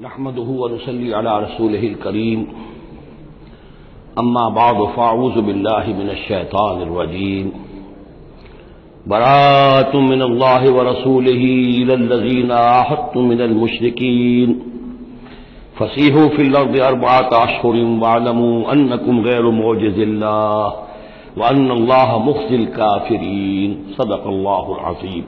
نحمده ونصلي على رسوله الكريم. أما بعد فاعوذ بالله من الشيطان الرجيم. براءة من الله ورسوله إلى الذين آحدتم من المشركين. فسيحوا في الأرض أربعة أشهر واعلموا أنكم غير معجز الله وأن الله مخزي الكافرين. صدق الله العظيم.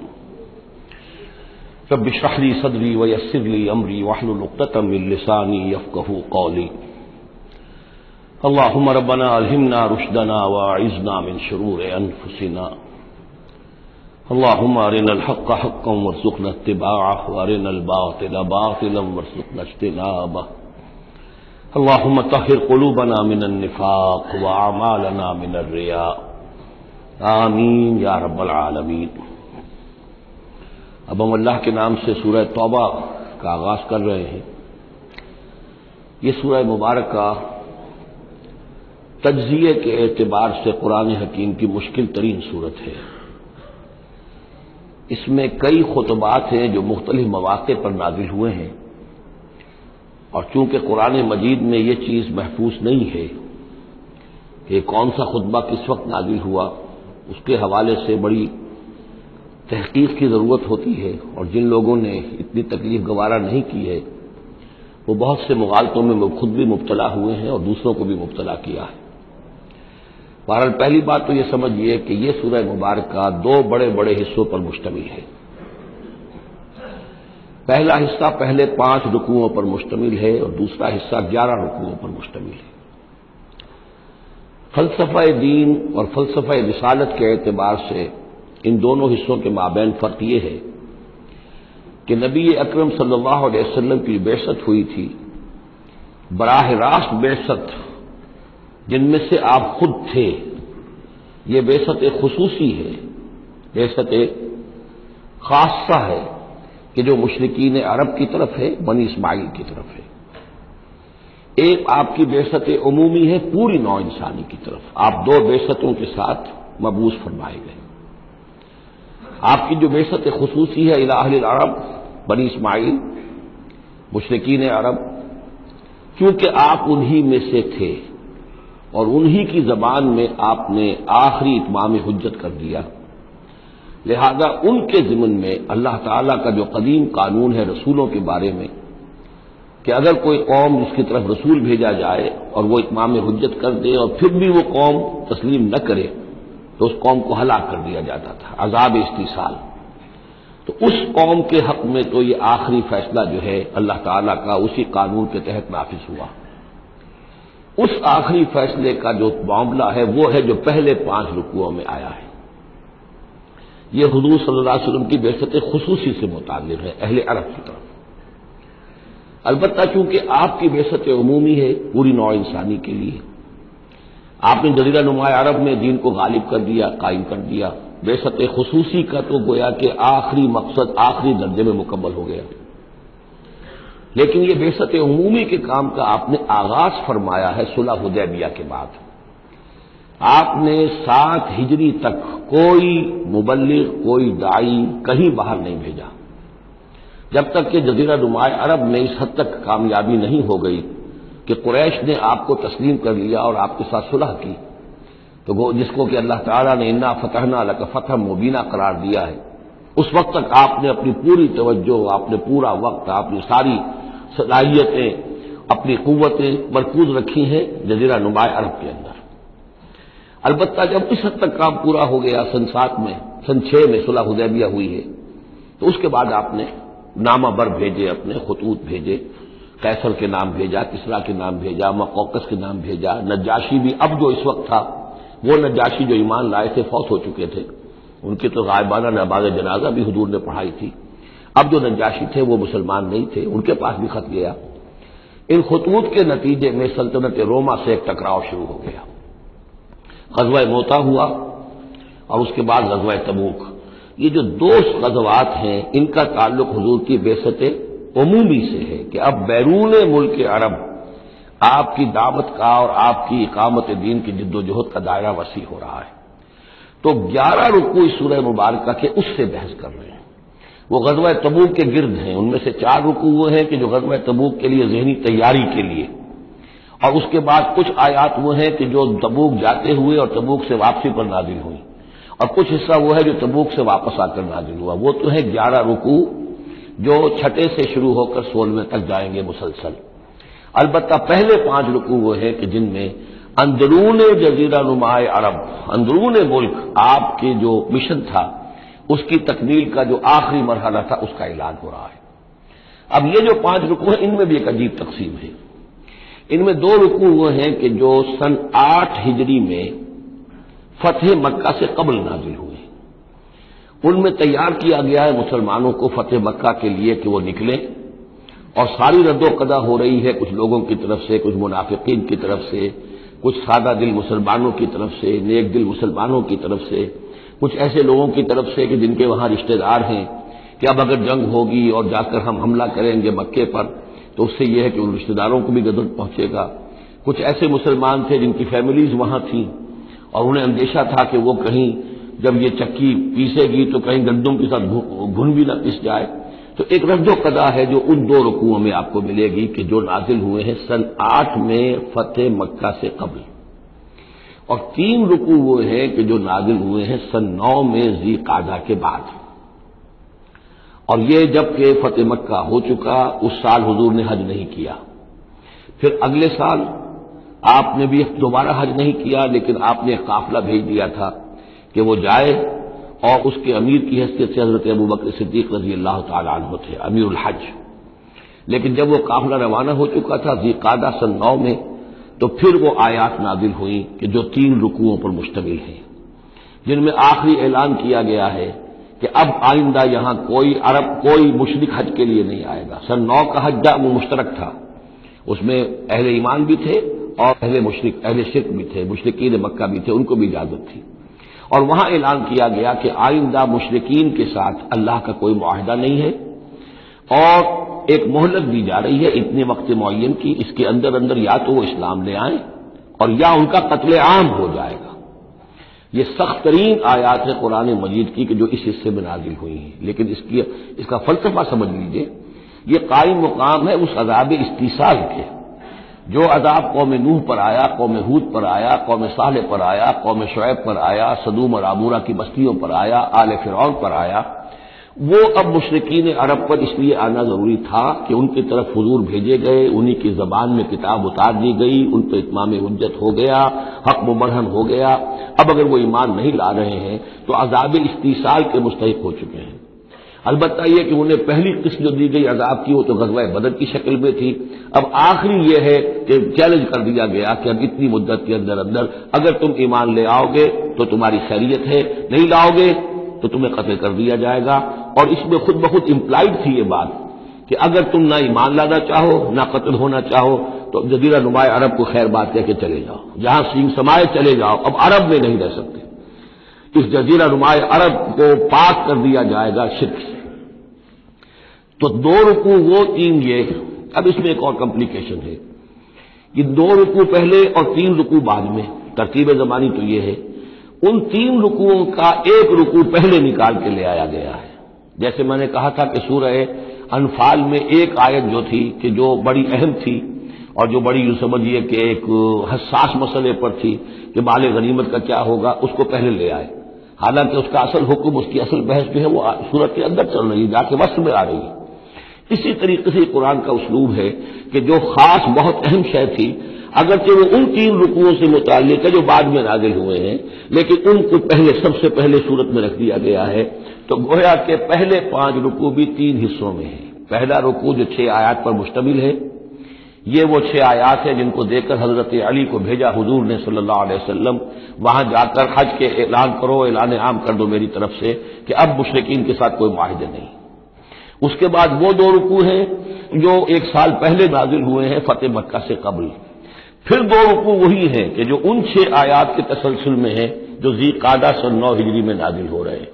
رب اشرح لي صدري ويسر لي امري واحلل عقدة من لساني يفقهوا قولي. اللهم ربنا الهمنا رشدنا واعذنا من شرور انفسنا اللهم ارنا الحق حقا وارزقنا اتباعه وارنا الباطل باطلا وارزقنا اجتنابه. اللهم طهر قلوبنا من النفاق واعمالنا من الرياء. آمین یا رب العالمین اب ہم اللہ کے نام سے سورہ توبہ کا آغاز کر رہے ہیں۔ یہ سورہ مبارکہ تجزیے کے اعتبار سے قرآن حکیم کی مشکل ترین صورت ہے۔ اس میں کئی خطبات ہیں جو مختلف مواقع پر نازل ہوئے ہیں۔ اور چونکہ قرآن مجید میں یہ چیز محفوظ نہیں ہے کہ کون سا خطبہ کس وقت نازل ہوا، اس کے حوالے سے بڑی تحقیق کی ضرورت ہوتی ہے اور جن لوگوں نے اتنی تکلیف گوارا نہیں کی ہے، وہ بہت سے مغالطوں میں خود بھی مبتلا ہوئے ہیں اور دوسروں کو بھی مبتلا کیا ہے۔ بہرحال پہلی بات تو یہ سمجھیے کہ یہ سورہ مبارکہ دو بڑے بڑے حصوں پر مشتمل ہے۔ پہلا حصہ پہلے پانچ رکوؤں پر مشتمل ہے اور دوسرا حصہ گیارہ رکوؤں پر مشتمل ہے۔ فلسفہ دین اور فلسفہ رسالت کے اعتبار سے ان دونوں حصوں کے مابین فرق یہ ہے کہ نبی اکرم صلی اللہ علیہ وسلم کی بیست ہوئی تھی، براہ راست بیست، جن میں سے آپ خود تھے۔ یہ بیست خصوصی ہے۔ بیست خاصہ ہے کہ جو مشرقین عرب کی طرف ہے، بنی اسماعیل کی طرف ہے۔ ایک آپ کی بیست عمومی ہے، پوری نو انسانی کی طرف۔ آپ دو بیستوں کے ساتھ مبوس فرمائے گئے۔ آپ کی جو بیست خصوصی ہے الہ العرب، بنی اسماعیل مشرقین عرب کیونکہ آپ انہی میں سے تھے اور انہی کی زبان میں آپ نے آخری اتمام حجت کر دیا۔ لہذا ان کے ضمن میں اللہ تعالی کا جو قدیم قانون ہے رسولوں کے بارے میں، کہ اگر کوئی قوم جس کی طرف رسول بھیجا جائے اور وہ اتمام حجت کر دے اور پھر بھی وہ قوم تسلیم نہ کرے تو اس قوم کو ہلاک کر دیا جاتا تھا، عذاب استحصال تو اس قوم کے حق میں تو یہ آخری فیصلہ جو ہے اللہ تعالی کا اسی قانون کے تحت نافذ ہوا۔ اس آخری فیصلے کا جو معاملہ ہے وہ ہے جو پہلے پانچ رکوعوں میں آیا ہے۔ یہ حضور صلی اللہ علیہ وسلم کی بحثت خصوصی سے متعلق ہے، اہل عرب کی طرف۔ البتہ چونکہ آپ کی بحثت عمومی ہے، پوری نوع انسانی کے لیے۔ آپ نے جزیرہ نمایاں عرب میں دین کو غالب کر دیا، قائم کر دیا۔ بے ست خصوصی کا تو گویا کہ آخری مقصد، آخری درجے میں مکمل ہو گیا۔ لیکن یہ بے ست عمومی کے کام کا آپ نے آغاز فرمایا ہے صلح حدیبیہ کے بعد۔ آپ نے سات ہجری تک کوئی مبلغ، کوئی دائی کہیں باہر نہیں بھیجا۔ جب تک کہ جزیرہ نمایاں عرب میں اس حد تک کامیابی نہیں ہو گئی کہ قریش نے آپ کو تسلیم کر لیا اور آپ کے ساتھ صلح کی۔ تو جس کو کہ اللہ تعالیٰ نے انا فتح کا فتح مبینہ قرار دیا ہے۔ اس وقت تک آپ نے اپنی پوری توجہ، آپ نے پورا وقت اپنی ساری صلاحیتیں، اپنی قوتیں مرکوز رکھی ہیں جزیرہ نمایاں عرب کے اندر۔ البتہ جب اس حد تک کام پورا ہو گیا، سن سات میں، سن چھ میں صلح حدیبیہ ہوئی ہے، تو اس کے بعد آپ نے نامہ بر بھیجے، اپنے خطوط بھیجے۔ کیسر کے نام بھیجا، کسرا کے نام بھیجا، مقوقس کے نام بھیجا، نجاشی بھی اب جو اس وقت تھا، وہ نجاشی جو ایمان لائے تھے، فوت ہو چکے تھے۔ ان کی تو غائبانہ نباز جنازہ بھی حضور نے پڑھائی تھی۔ اب جو نجاشی تھے، وہ مسلمان نہیں تھے، ان کے پاس بھی خط گیا۔ ان خطوط کے نتیجے میں سلطنت روما سے ایک ٹکراؤ شروع ہو گیا۔ غزوہ موتا ہوا اور اس کے بعد غزوہ تبوک۔ یہ جو دو غزوات ہیں، ان کا تعلق حضور کی بے عمومی سے ہے کہ اب بیرون ملک عرب آپ کی دعوت کا اور آپ کی اقامت دین کی جد و جہد کا دائرہ وسیع ہو رہا ہے۔ تو گیارہ رکو اس سورہ مبارکہ کے اس سے بحث کر رہے ہیں۔ وہ غزوہ تبوک کے گرد ہیں۔ ان میں سے چار رکو وہ ہیں کہ جو غزوہ تبوک کے لیے ذہنی تیاری کے لیے۔ اور اس کے بعد کچھ آیات وہ ہیں کہ جو تبوک جاتے ہوئے اور تبوک سے واپسی پر نازل ہوئی اور کچھ حصہ وہ ہے جو تبوک سے واپس آ کر نازل ہوا۔ وہ تو ہے گیارہ رکو جو چھٹے سے شروع ہو کر سولہویں تک جائیں گے مسلسل۔ البتہ پہلے پانچ رکو وہ ہیں کہ جن میں اندرون جزیرہ نمائے عرب، اندرون ملک آپ کے جو مشن تھا، اس کی تکمیل کا جو آخری مرحلہ تھا، اس کا اعلان ہو رہا ہے۔ اب یہ جو پانچ رکو ہیں، ان میں بھی ایک عجیب تقسیم ہے۔ ان میں دو رکو وہ ہیں کہ جو سن آٹھ ہجری میں فتح مکہ سے قبل نازل ہوئے۔ ان میں تیار کیا گیا ہے مسلمانوں کو فتح مکہ کے لیے کہ وہ نکلیں اور ساری رد و قدا ہو رہی ہے کچھ لوگوں کی طرف سے، کچھ منافقین کی طرف سے، کچھ سادہ دل مسلمانوں کی طرف سے، نیک دل مسلمانوں کی طرف سے، کچھ ایسے لوگوں کی طرف سے کہ جن کے وہاں رشتہ دار ہیں کہ اب اگر جنگ ہوگی اور جا کر ہم حملہ کریں گے مکے پر، تو اس سے یہ ہے کہ ان رشتہ داروں کو بھی گدر پہنچے گا۔ کچھ ایسے مسلمان تھے جن کی فیملیز وہاں تھیں اور انہیں اندیشہ تھا کہ وہ کہیں جب یہ چکی پیسے گی تو کہیں گندم کے ساتھ گھن بھی نہ پس جائے۔ تو ایک رد و قدا ہے جو ان دو رکوعوں میں آپ کو ملے گی کہ جو نازل ہوئے ہیں سن آٹھ میں فتح مکہ سے قبل۔ اور تین رکو وہ ہیں کہ جو نازل ہوئے ہیں سن نو میں زی قادہ کے بعد۔ اور یہ جبکہ فتح مکہ ہو چکا، اس سال حضور نے حج نہیں کیا۔ پھر اگلے سال آپ نے بھی دوبارہ حج نہیں کیا، لیکن آپ نے قافلہ بھیج دیا تھا۔ کہ وہ جائے اور اس کے امیر کی حیثیت سے حضرت ابو بکر صدیق رضی اللہ تعالیٰ عنہ تھے، امیر الحج۔ لیکن جب وہ قافلہ روانہ ہو چکا تھا زی قادہ سن نو میں، تو پھر وہ آیات نادل ہوئی کہ جو تین رکوعوں پر مشتمل ہیں۔ جن میں آخری اعلان کیا گیا ہے کہ اب آئندہ یہاں کوئی عرب، کوئی مشرق حج کے لیے نہیں آئے گا۔ سن نو کا حج وہ مشترک تھا۔ اس میں اہل ایمان بھی تھے اور اہل مشرق اہل شرک بھی تھے، مشرقین مکہ بھی تھے، ان کو بھی اجازت تھی۔ اور وہاں اعلان کیا گیا کہ آئندہ مشرقین کے ساتھ اللہ کا کوئی معاہدہ نہیں ہے اور ایک مہلت دی جا رہی ہے اتنے وقت معین کی، اس کے اندر اندر یا تو وہ اسلام لے آئیں اور یا ان کا قتل عام ہو جائے گا۔ یہ سخت ترین آیات ہے قرآن مجید کی کہ جو اس حصے میں نازل ہوئی ہیں۔ لیکن اس کی، اس کا فلسفہ سمجھ لیجیے، یہ قائم مقام ہے اس عذاب استحصال کے۔ جو عذاب قوم نوح پر آیا، قوم ہود پر آیا، قوم صالح پر آیا، قوم شعیب پر آیا، صدوم اور آبورہ کی بستیوں پر آیا، آل فرعون پر آیا، وہ اب مشرقین عرب پر اس لیے آنا ضروری تھا کہ ان کی طرف حضور بھیجے گئے، انہی کی زبان میں کتاب اتار دی گئی، ان پہ اتمام حجت ہو گیا حق مبرہن ہو گیا۔ اب اگر وہ ایمان نہیں لا رہے ہیں تو عذاب استیصال کے مستحق ہو چکے ہیں۔ البتہ یہ کہ انہیں پہلی قسم جو دی گئی عذاب کی وہ تو غزوہ بدر کی شکل میں تھی۔ اب آخری یہ ہے کہ چیلنج کر دیا گیا کہ اب اتنی مدت کے اندر اندر اگر تم ایمان لے آؤ گے تو تمہاری خیریت ہے، نہیں لاؤ گے تو تمہیں قتل کر دیا جائے گا۔ اور اس میں خود بخود امپلائڈ تھی یہ بات کہ اگر تم نہ ایمان لانا چاہو، نہ قتل ہونا چاہو، تو جزیرہ نمایاں عرب کو خیر بات کہہ کے چلے جاؤ۔ جہاں سینگ سمائے چلے جاؤ، اب عرب میں نہیں رہ سکتے۔ اس جزیرہ نمایاں عرب کو پاک کر دیا جائے گا شرک سے۔ تو دو رکو وہ تین یہ اب اس میں ایک اور کمپلیکیشن ہے۔ کہ دو رکو پہلے اور تین رکو بعد میں۔ ترتیب زمانی تو یہ ہے۔ ان تین رکوؤں کا ایک رکو پہلے نکال کے لے آیا گیا ہے۔ جیسے میں نے کہا تھا کہ سورہ انفال میں ایک آیت جو تھی کہ جو بڑی اہم تھی اور جو بڑی یوں سمجھیے کہ ایک حساس مسئلے پر تھی کہ مال غنیمت کا کیا ہوگا، اس کو پہلے لے آئے۔ حالانکہ اس کا اصل حکم، اس کی اصل بحث جو ہے وہ سورت کے اندر چل رہی ہے، جا کے وسط میں آ رہی ہے۔ اسی طریقے سے قرآن کا اسلوب ہے کہ جو خاص بہت اہم شے تھی، اگرچہ وہ ان تین رکوؤں سے متعلق ہے جو بعد میں نازل ہوئے ہیں، لیکن ان کو پہلے سب سے پہلے صورت میں رکھ دیا گیا ہے۔ تو گویا کے پہلے پانچ رکو بھی تین حصوں میں ہیں۔ پہلا رکو جو چھ آیات پر مشتمل ہے، یہ وہ چھ آیات ہیں جن کو دیکھ کر حضرت علی کو بھیجا حضور نے صلی اللہ علیہ وسلم۔ وہاں جا کر حج کے اعلان کرو، اعلان عام کر دو میری طرف سے کہ اب مشرقین کے ساتھ کوئی معاہدے نہیں۔ اس کے بعد وہ دو رکو ہیں جو ایک سال پہلے نازل ہوئے ہیں فتح مکہ سے قبل۔ پھر دو رکو وہی ہیں کہ جو ان چھ آیات کے تسلسل میں ہیں جو زی قادہ سن نو ہجری میں نازل ہو رہے ہیں۔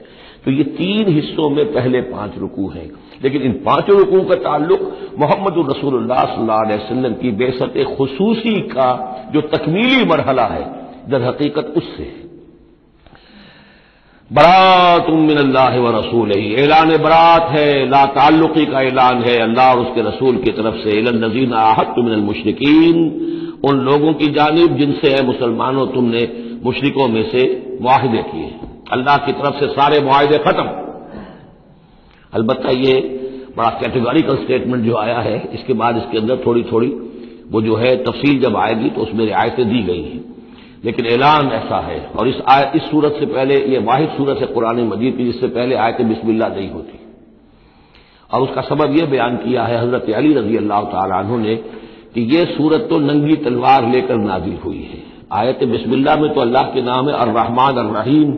تو یہ تین حصوں میں پہلے پانچ رکو ہیں۔ لیکن ان پانچوں رکوع کا تعلق محمد الرسول اللہ صلی اللہ علیہ وسلم کی بے ست خصوصی کا جو تکمیلی مرحلہ ہے، در حقیقت اس سے ہے۔ برات من اللہ و رسول ہی اعلان برات ہے، لا تعلقی کا اعلان ہے اللہ اور اس کے رسول کی طرف سے۔ نظین آحت من المشرقین ان لوگوں کی جانب جن سے ہے مسلمانوں تم نے مشرقوں میں سے معاہدے کیے۔ اللہ کی طرف سے سارے معاہدے ختم۔ البتہ یہ بڑا کیٹیگوریکل اسٹیٹمنٹ جو آیا ہے، اس کے بعد اس کے اندر تھوڑی تھوڑی وہ جو ہے تفصیل جب آئے گی تو اس میں رعایتیں دی گئی ہیں۔ لیکن اعلان ایسا ہے اور اس اس صورت سے پہلے یہ واحد صورت ہے قرآن مجید کی، جس سے پہلے آئے بسم اللہ نہیں ہوتی۔ اور اس کا سبب یہ بیان کیا ہے، حضرت علی رضی اللہ تعالیٰ عنہ نے کہ یہ صورت تو ننگی تلوار لے کر نازل ہوئی ہے۔ آیت بسم اللہ میں تو اللہ کے نام ہے الرحمن الرحیم۔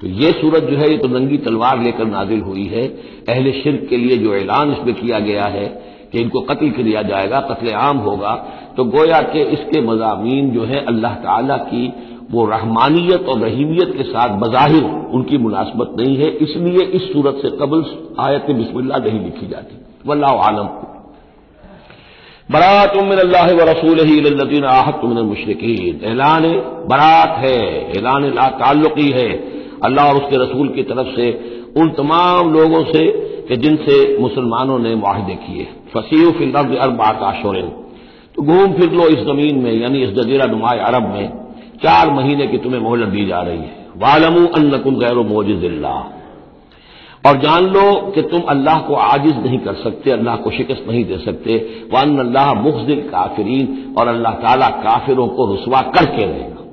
تو یہ صورت جو ہے یہ تو ننگی تلوار لے کر نازل ہوئی ہے۔ اہل شرک کے لیے جو اعلان اس میں کیا گیا ہے کہ ان کو قتل کیا جائے گا، قتل عام ہوگا۔ تو گویا کہ اس کے مضامین جو ہے اللہ تعالی کی وہ رحمانیت اور رحیمیت کے ساتھ بظاہر ان کی مناسبت نہیں ہے۔ اس لیے اس صورت سے قبل آیت بسم اللہ نہیں لکھی جاتی۔ واللہ عالم۔ برات من اللہ و رسول ہی آحت من المشرقین اعلان برات ہے، اعلان لا تعلقی ہے۔ اللہ اور اس کے رسول کی طرف سے ان تمام لوگوں سے کہ جن سے مسلمانوں نے معاہدے کیے۔ فصیح فی الارض اربعۃ اشہر تو گھوم پھر لو اس زمین میں یعنی اس جزیرہ نمائے عرب میں، چار مہینے کی تمہیں مہلت دی جا رہی ہے۔ والم ان غیر موجز اللہ اور جان لو کہ تم اللہ کو عاجز نہیں کر سکتے، اللہ کو شکست نہیں دے سکتے۔ وان اللہ مخضل کافرین اور اللہ تعالیٰ کافروں کو رسوا کر کے رہے گا۔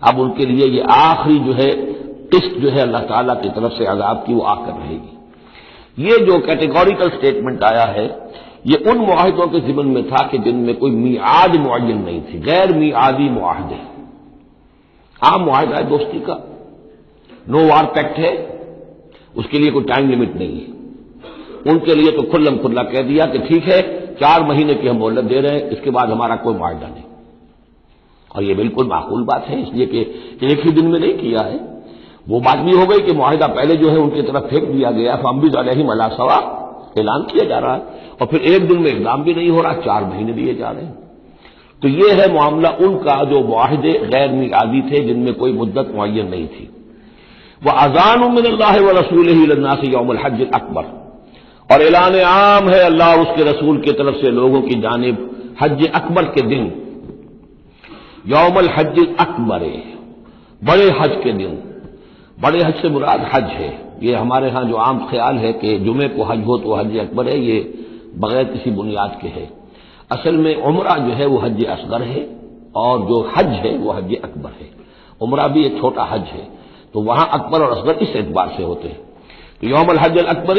اب ان کے لیے یہ آخری جو ہے، قسط جو ہے اللہ تعالیٰ کی طرف سے عذاب کی وہ آ کر رہے گی۔ یہ جو کیٹیگوریکل اسٹیٹمنٹ آیا ہے یہ ان معاہدوں کے ذمن میں تھا کہ جن میں کوئی میعاد معین نہیں تھی، غیر میعادی معاہدے۔ عام معاہدہ ہے دوستی کا۔ نو وار پیکٹ ہے۔ اس کے لیے کوئی ٹائم لمٹ نہیں ہے۔ ان کے لیے تو کھلم کھلا کہہ دیا کہ ٹھیک ہے، چار مہینے کی ہم مہلت دے رہے ہیں، اس کے بعد ہمارا کوئی معاہدہ نہیں۔ اور یہ بالکل معقول بات ہے، اس لیے کہ ایک ہی دن میں نہیں کیا ہے۔ وہ بات بھی ہو گئی کہ معاہدہ پہلے جو ہے ان کی طرف پھینک دیا گیا۔ فمبز علیہ ملا سوا اعلان کیا جا رہا ہے۔ اور پھر ایک دن میں اقدام بھی نہیں ہو رہا، چار مہینے دیے جا رہے ہیں۔ تو یہ ہے معاملہ ان کا جو معاہدے غیر میعادی تھے جن میں کوئی مدت معین نہیں تھی۔ وہ اذان من اللہ و رسول ہی سے یوم الحج اکبر اور اعلان عام ہے اللہ اور اس کے رسول کی طرف سے لوگوں کی جانب حج اکبر کے دن۔ یوم الحج اکبر بڑے حج کے دن۔ بڑے حج سے مراد حج ہے۔ یہ ہمارے ہاں جو عام خیال ہے کہ جمعے کو حج ہو تو حج اکبر ہے، یہ بغیر کسی بنیاد کے ہے۔ اصل میں عمرہ جو ہے وہ حج اصغر ہے اور جو حج ہے وہ حج اکبر ہے۔ عمرہ بھی ایک چھوٹا حج ہے۔ تو وہاں اکبر اور اصغر اس اعتبار سے ہوتے ہیں۔ تو یوم الحج الاکبر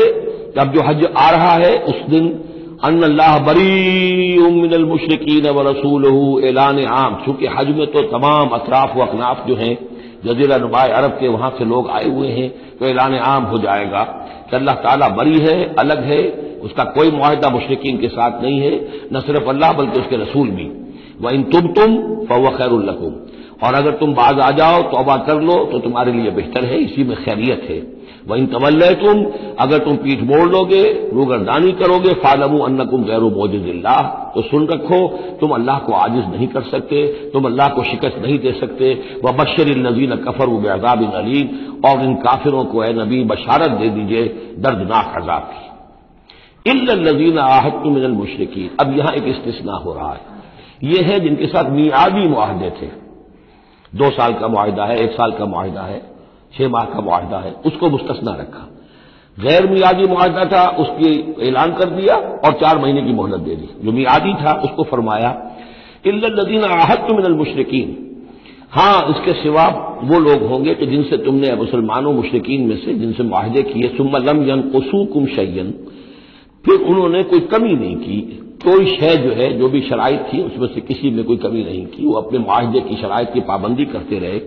جب جو حج آ رہا ہے اس دن ان اللہ بری من المشرقین و رسول اعلان عام۔ چونکہ حج میں تو تمام اطراف و اکناف جو ہیں، جزیرہ نما عرب کے وہاں سے لوگ آئے ہوئے ہیں۔ تو اعلان عام ہو جائے گا کہ اللہ تعالیٰ بری ہے، الگ ہے اس کا کوئی معاہدہ مشرقین کے ساتھ نہیں ہے، نہ صرف اللہ بلکہ اس کے رسول بھی۔ وہ ان تم تم فو خیر القم اور اگر تم باز آ جاؤ، توبہ کر لو تو تمہارے لیے بہتر ہے، اسی میں خیریت ہے۔ وہ ان طول تم اگر تم پیٹھ موڑ لو گے، روگردانی کرو گے فالم ان کم غیر موجود اللہ تو سن رکھو، تم اللہ کو عاجز نہیں کر سکتے، تم اللہ کو شکست نہیں دے سکتے۔ وہ بشر النزین کفر و عذاب علیم اور ان کافروں کو اے نبی بشارت دے دیجیے، دردناک عذاب کی۔ الزین آحت من المشرقی اب یہاں ایک استثناء ہو رہا ہے۔ یہ ہے جن کے ساتھ میادی معاہدے تھے۔ دو سال کا معاہدہ ہے، ایک سال کا معاہدہ ہے، چھ ماہ کا معاہدہ ہے۔ اس کو مستثنا رکھا۔ غیر میادی معاہدہ تھا، اس کی اعلان کر دیا اور چار مہینے کی مہلت دے دی۔ جو میادی تھا، اس کو فرمایا الدین آحت من المشرقین ہاں اس کے سوا وہ لوگ ہوں گے کہ جن سے تم نے مسلمانوں مشرقین میں سے جن سے معاہدے کیے سم لم ین قسو کم شعین پھر انہوں نے کوئی کمی نہیں کی۔ کوئی شے جو ہے، جو بھی شرائط تھی، اس میں سے کسی میں کوئی کمی نہیں کی۔ وہ اپنے معاہدے کی شرائط کی پابندی کرتے رہے۔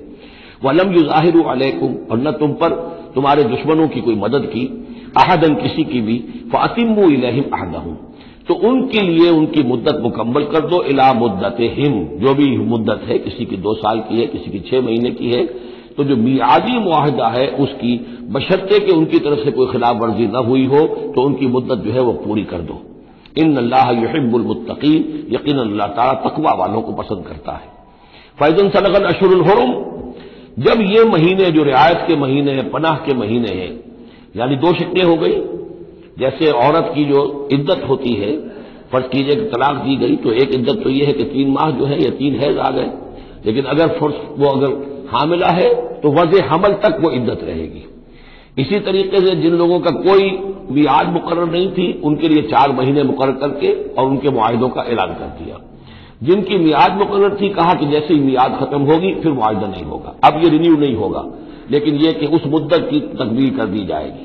وہ یو ظاہر علیکم اور نہ تم پر تمہارے دشمنوں کی کوئی مدد کی احدن کسی کی بھی۔ فاطم الہم احدہ تو ان کے لیے ان کی مدت مکمل کر دو الا مدت ہم جو بھی مدت ہے، کسی کی دو سال کی ہے، کسی کی چھ مہینے کی ہے تو جو میادی معاہدہ ہے، اس کی بشرطے کہ ان کی طرف سے کوئی خلاف ورزی نہ ہوئی ہو، تو ان کی مدت جو ہے وہ پوری کر دو۔ ان اللہ یحب المتقین، یقین اللہ تعالیٰ تقوا والوں کو پسند کرتا ہے۔ فیض صنعت اشر الحرم، جب یہ مہینے جو رعایت کے مہینے ہیں، پناہ کے مہینے ہیں یعنی دو شکلیں ہو گئی۔ جیسے عورت کی جو عدت ہوتی ہے، فرض کیجیے کہ طلاق دی گئی، تو ایک عدت تو یہ ہے کہ تین ماہ جو ہے یا تین حیض آ گئے۔ لیکن اگر فرض وہ اگر حاملہ ہے، تو وضع حمل تک وہ عدت رہے گی۔ اسی طریقے سے جن لوگوں کا کوئی میعاد مقرر نہیں تھی، ان کے لیے چار مہینے مقرر کر کے اور ان کے معاہدوں کا اعلان کر دیا۔ جن کی میعاد مقرر تھی، کہا کہ جیسے ہی میعاد ختم ہوگی، پھر معاہدہ نہیں ہوگا۔ اب یہ رینیو نہیں ہوگا، لیکن یہ کہ اس مدت کی تکمیل کر دی جائے گی۔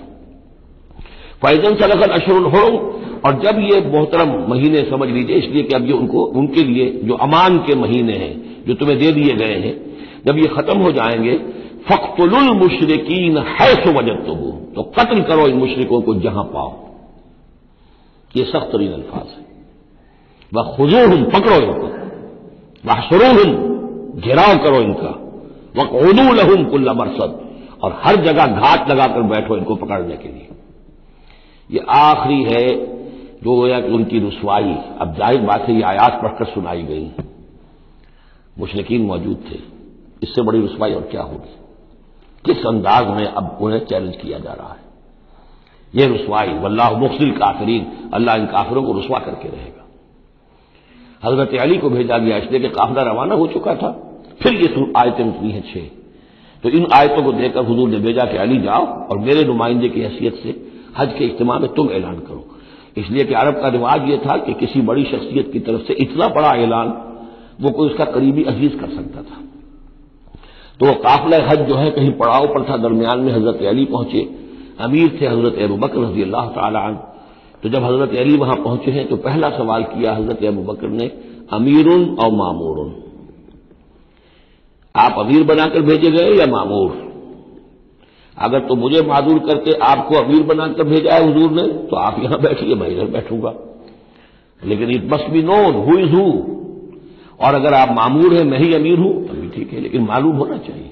فیضن سلخل اشر الحرم، اور جب یہ محترم مہینے، سمجھ لیجیے، اس لیے کہ اب یہ ان کو، ان کے لیے جو امان کے مہینے ہیں، جو تمہیں دے دیے گئے ہیں جب یہ ختم ہو جائیں گے فخت المشرقین ہے سو وجد تو تو قتل کرو ان مشرقوں کو جہاں پاؤ۔ یہ سخت ترین الفاظ ہے وہ خزو ہوں پکڑو ان کو۔ وہ سرو ہوں گھیراؤ کرو ان کا۔ وہ اردو لہم کل مرسد اور ہر جگہ گھاٹ لگا کر بیٹھو ان کو پکڑنے کے لیے۔ یہ آخری ہے جو ہوا کہ ان کی رسوائی۔ اب ظاہر بات ہے، یہ آیات پڑھ کر سنائی گئی۔ مشرقین موجود تھے۔ اس سے بڑی رسوائی اور کیا ہوگی؟ کس انداز میں اب انہیں چیلنج کیا جا رہا ہے؟ یہ رسوائی، واللہ مخصل کافرین اللہ ان کافروں کو رسوا کر کے رہے گا۔ حضرت علی کو بھیجا گیا اس لیے کہ قافلہ روانہ ہو چکا تھا، پھر یہ آیتیں اتنی ہیں چھ۔ تو ان آیتوں کو دیکھ کر حضور نے بھیجا کہ علی جاؤ اور میرے نمائندے کی حیثیت سے حج کے اجتماع میں تم اعلان کرو۔ اس لیے کہ عرب کا رواج یہ تھا کہ کسی بڑی شخصیت کی طرف سے اتنا بڑا اعلان وہ کوئی اس کا قریبی عزیز کر سکتا تھا۔ تو وہ قافلہ حج جو ہے کہیں پڑاؤ پر تھا، درمیان میں حضرت علی پہنچے۔ امیر تھے حضرت ابو بکر رضی اللہ تعالی عنہ۔ تو جب حضرت علی وہاں پہنچے ہیں تو پہلا سوال کیا حضرت ابو بکر نے امیر اور معمور آپ امیر بنا کر بھیجے گئے یا معمور اگر تو مجھے معذور کر کے آپ کو امیر بنا کر بھیجا ہے حضور نے، تو آپ یہاں بیٹھیے، میں ادھر بیٹھوں گا۔ لیکن it must be known, who is who. اور اگر آپ معمور ہیں، میں ہی امیر ہوں۔ ٹھیک ہے لیکن معلوم ہونا چاہیے۔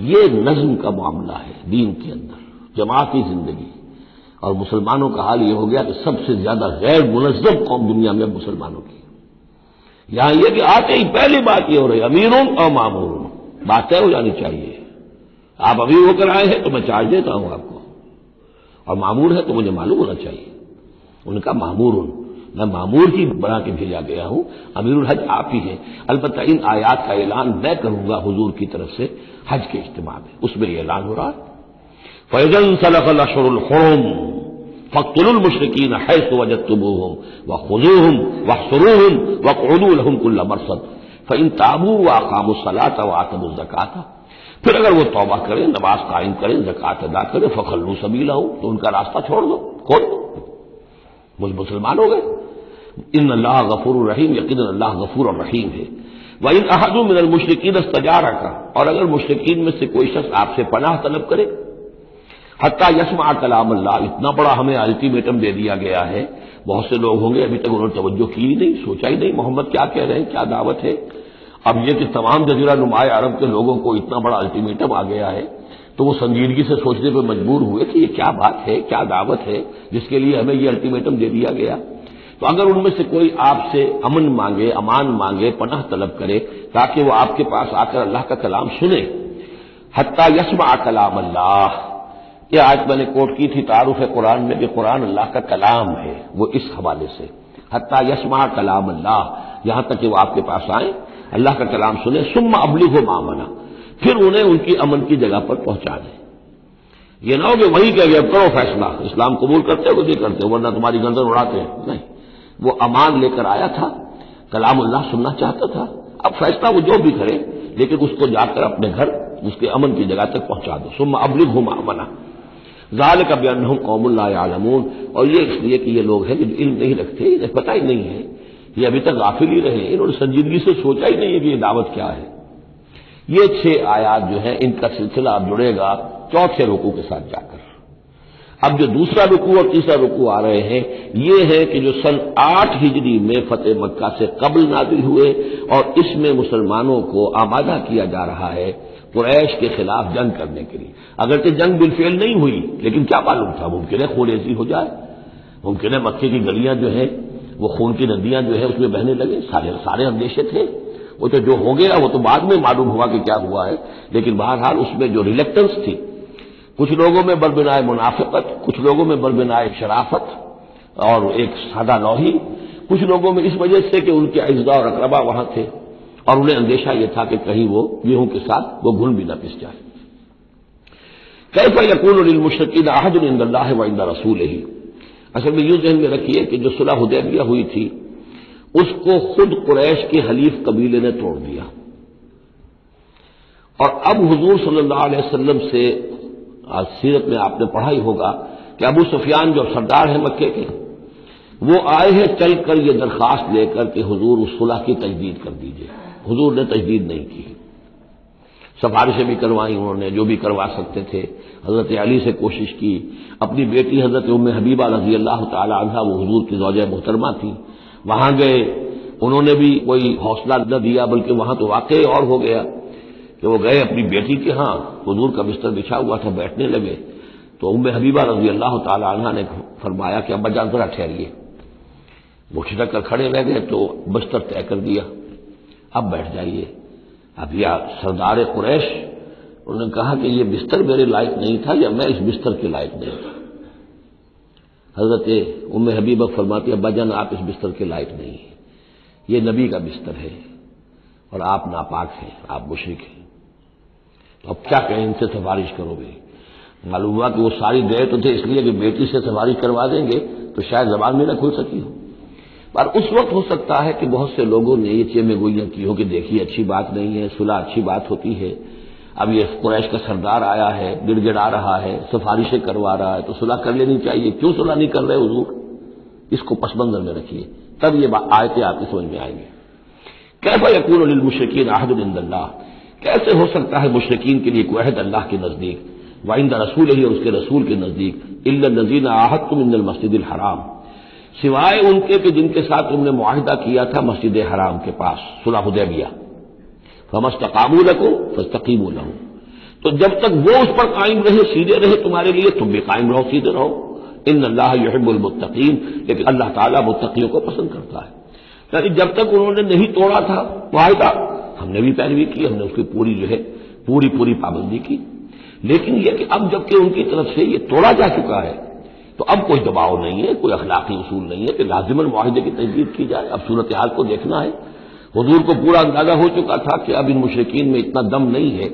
یہ نظم کا معاملہ ہے دین کے اندر جماعتی زندگی۔ اور مسلمانوں کا حال یہ ہو گیا کہ سب سے زیادہ غیر منظم قوم دنیا میں مسلمانوں کی۔ یہاں یہ کہ آتے ہی پہلی بات یہ ہو رہی امیروں اور معمور بات طے ہو جانی چاہیے۔ آپ امیر ہو کر آئے ہیں تو میں چارج دیتا ہوں آپ کو۔ اور معمور ہے تو مجھے معلوم ہونا چاہیے۔ ان کا معمور ہوں میں معمور ہی بنا کے بھیجا گیا ہوں۔ امیر الحج آپ ہی ہیں۔ البتہ ان آیات کا اعلان میں کروں گا حضور کی طرف سے حج کے اجتماع میں۔ اس میں یہ اعلان ہو رہا ہے۔ فیضن صلی الشر الحرم فخر المشرقین ہے سو وجد تب ہوں وہ خزو ہوں وہ سرو ہوں الحم کل مرسد فن تابو و قام و آتم پھر اگر وہ توبہ کریں، نماز قائم کریں زکات ادا کریں فخلو سبیلا ہوں تو ان کا راستہ چھوڑ دو۔ کھول دو مسلمان ہو گئے۔ ان اللہ غفور الرحیم یقین اللہ غفور الرحیم ہے۔ وہ ان احد من المشرقین استجارہ کا اور اگر مشرقین میں سے کوئی شخص آپ سے پناہ طلب کرے، حتیٰ یسما کلام اللہ، اتنا بڑا ہمیں الٹیمیٹم دے دیا گیا ہے۔ بہت سے لوگ ہوں گے، ابھی تک انہوں نے توجہ کی ہی نہیں، سوچا ہی نہیں، محمد کیا کہہ رہے ہیں، کیا دعوت ہے؟ اب یہ کہ تمام جزیرہ نمایاں عرب کے لوگوں کو اتنا بڑا الٹیمیٹم آ گیا ہے، تو وہ سنجیدگی سے سوچنے پہ مجبور ہوئے کہ یہ کیا بات ہے، کیا دعوت ہے، جس کے لیے ہمیں یہ الٹیمیٹم دے دیا گیا۔ تو اگر ان میں سے کوئی آپ سے امن مانگے، امان مانگے، پناہ طلب کرے، تاکہ وہ آپ کے پاس آ کر اللہ کا کلام سنے حتیٰ یسما کلام اللہ۔ یہ آج میں نے کوٹ کی تھی، تعارف ہے قرآن میں کہ قرآن اللہ کا کلام ہے، وہ اس حوالے سے۔ حتیٰ یسما کلام اللہ۔ یہاں تک کہ وہ آپ کے پاس آئیں، اللہ کا کلام سنے سما ابلی ہو مامنا پھر انہیں ان کی امن کی جگہ پر پہنچا دیں۔ یہ نہ ہو کہ وہی کہ کرو فیصلہ۔ اسلام قبول کرتے ہو نہیں کرتے ورنہ تمہاری گردن اڑاتے ہیں۔ نہیں۔ وہ امان لے کر آیا تھا، کلام اللہ سننا چاہتا تھا۔ اب فیصلہ وہ جو بھی کرے، لیکن اس کو جا کر اپنے گھر، اس کے امن کی جگہ تک پہنچا دو۔ سم ابلغ ہوں امنا۔ ظال کا بیان قوم اللہ عالمون اور یہ اس لیے کہ یہ لوگ ہیں جو علم نہیں رکھتے، انہیں پتہ ہی نہیں ہے۔ یہ ابھی تک غافل ہی رہے انہوں نے سنجیدگی سے سوچا ہی نہیں ہے کہ یہ دعوت کیا ہے۔ یہ چھ آیات جو ہیں، ان کا سلسلہ اب جڑے گا چوتھے رکو کے ساتھ جا کر۔ اب جو دوسرا رکو اور تیسرا رکو آ رہے ہیں، یہ ہے کہ جو سن آٹھ ہجری میں فتح مکہ سے قبل نازل ہوئے اور اس میں مسلمانوں کو آمادہ کیا جا رہا ہے قریش کے خلاف جنگ کرنے کے لیے۔ اگرچہ جنگ بالفعل نہیں ہوئی، لیکن کیا معلوم تھا؟ ممکن ہے خون ایسی ہو جائے۔ ممکن ہے مکے کی گلیاں جو ہیں، وہ خون کی ندیاں جو ہے اس میں بہنے لگے۔ سارے سارے اندیشے تھے۔ وہ تو جو ہو گیا، وہ تو بعد میں معلوم ہوا کہ کیا ہوا ہے۔ لیکن بہرحال اس میں جو ریلیکٹنس تھی کچھ لوگوں میں بربنائے منافقت، کچھ لوگوں میں بربنائے شرافت اور ایک سادہ نوحی کچھ لوگوں میں اس وجہ سے کہ ان کے اجزاء اور اقربا وہاں تھے اور انہیں اندیشہ یہ تھا کہ کہیں وہ گیہوں کے ساتھ وہ گھن بھی نہ پس جائے۔ کیسا یقون المشقین احد اللہ و اندہ رسول ہی اصل میں یوں ذہن میں رکھیے کہ جو صلح حدیبیہ ہوئی تھی، اس کو خود قریش کے حلیف قبیلے نے توڑ دیا۔ اور اب حضور صلی اللہ علیہ وسلم سے آج سیرت میں آپ نے پڑھا ہی ہوگا کہ ابو سفیان جو سردار ہیں مکے کے، وہ آئے ہیں چل کر یہ درخواست لے کر کہ حضور اس صلح کی تجدید کر دیجیے حضور نے تجدید نہیں کی۔ سفارشیں بھی کروائی انہوں نے، جو بھی کروا سکتے تھے۔ حضرت علی سے کوشش کی۔ اپنی بیٹی حضرت ام حبیبہ رضی اللہ تعالی عنہ، وہ حضور کی زوجہ محترمہ تھی۔ وہاں گئے۔ انہوں نے بھی کوئی حوصلہ نہ دیا، بلکہ وہاں تو واقعی اور ہو گیا۔ کہ وہ گئے اپنی بیٹی کے ہاں حضور کا بستر بچھا ہوا تھا، بیٹھنے لگے۔ تو ام حبیبہ رضی اللہ تعالی عنہ نے فرمایا کہ ابا جان ذرا ٹھہریے۔ وہ چھٹک کر کھڑے رہ گئے تو بستر طے کر دیا۔ اب بیٹھ جائیے۔ اب یا سردار قریش، انہوں نے کہا کہ یہ بستر میرے لائق نہیں تھا یا میں اس بستر کے لائق نہیں تھا۔ حضرت ام حبیبہ فرماتی ابا جان، آپ اس بستر کے لائق نہیں ہیں۔ یہ نبی کا بستر ہے اور آپ ناپاک ہیں، آپ مشرق ہیں۔ تو اب کیا کہیں ان سے سفارش کرو گے؟ معلوم ہوا کہ وہ ساری گئے تو تھے، اس لیے کہ بیٹی سے سفارش کروا دیں گے، تو شاید زبان میں نہ کھل سکی ہو۔ پر اس وقت ہو سکتا ہے کہ بہت سے لوگوں نے یہ چیمے گوئیاں کی ہو کہ دیکھیے، اچھی بات نہیں ہے، صلح اچھی بات ہوتی ہے۔ اب یہ قریش کا سردار آیا ہے، گڑ گڑا رہا ہے، سفارشیں کروا رہا ہے، تو صلح کر لینی چاہیے۔ کیوں صلح نہیں کر رہے حضور؟ اس کو پس منظر میں رکھیے، تب یہ آیتیں آپ کی سمجھ میں آئیں گی۔ کیسا یقون المشرقین عہد الند اللہ؟ کیسے ہو سکتا ہے مشرقین کے لیے کوئی عہد اللہ کے نزدیک وائندہ رسول ہی اور اس کے رسول کے نزدیک النزین آحد تم ان المسد الحرام؟ سوائے ان کے کہ جن کے ساتھ تم نے معاہدہ کیا تھا مسجد حرام کے پاس صلاح حدیبیہ۔ فمستقام رکھو فستقیم لہو تو جب تک وہ اس پر قائم رہے، سیدھے رہے تمہارے لیے، تم بھی قائم رہو، سیدھے رہو۔ ان اللہ یحب المتقین لیکن اللہ تعالیٰ متقیوں کو پسند کرتا ہے۔ یعنی جب تک انہوں نے نہیں توڑا تھا معاہدہ ہم نے بھی پیروی کی، ہم نے اس کی پوری جو ہے، پوری پوری پابندی کی۔ لیکن یہ کہ اب جبکہ ان کی طرف سے یہ توڑا جا چکا ہے، تو اب کوئی دباؤ نہیں ہے، کوئی اخلاقی اصول نہیں ہے کہ لازمن معاہدے کی تجدید کی جائے۔ اب صورتحال کو دیکھنا ہے۔ حضور کو پورا اندازہ ہو چکا تھا کہ اب ان مشرقین میں اتنا دم نہیں ہے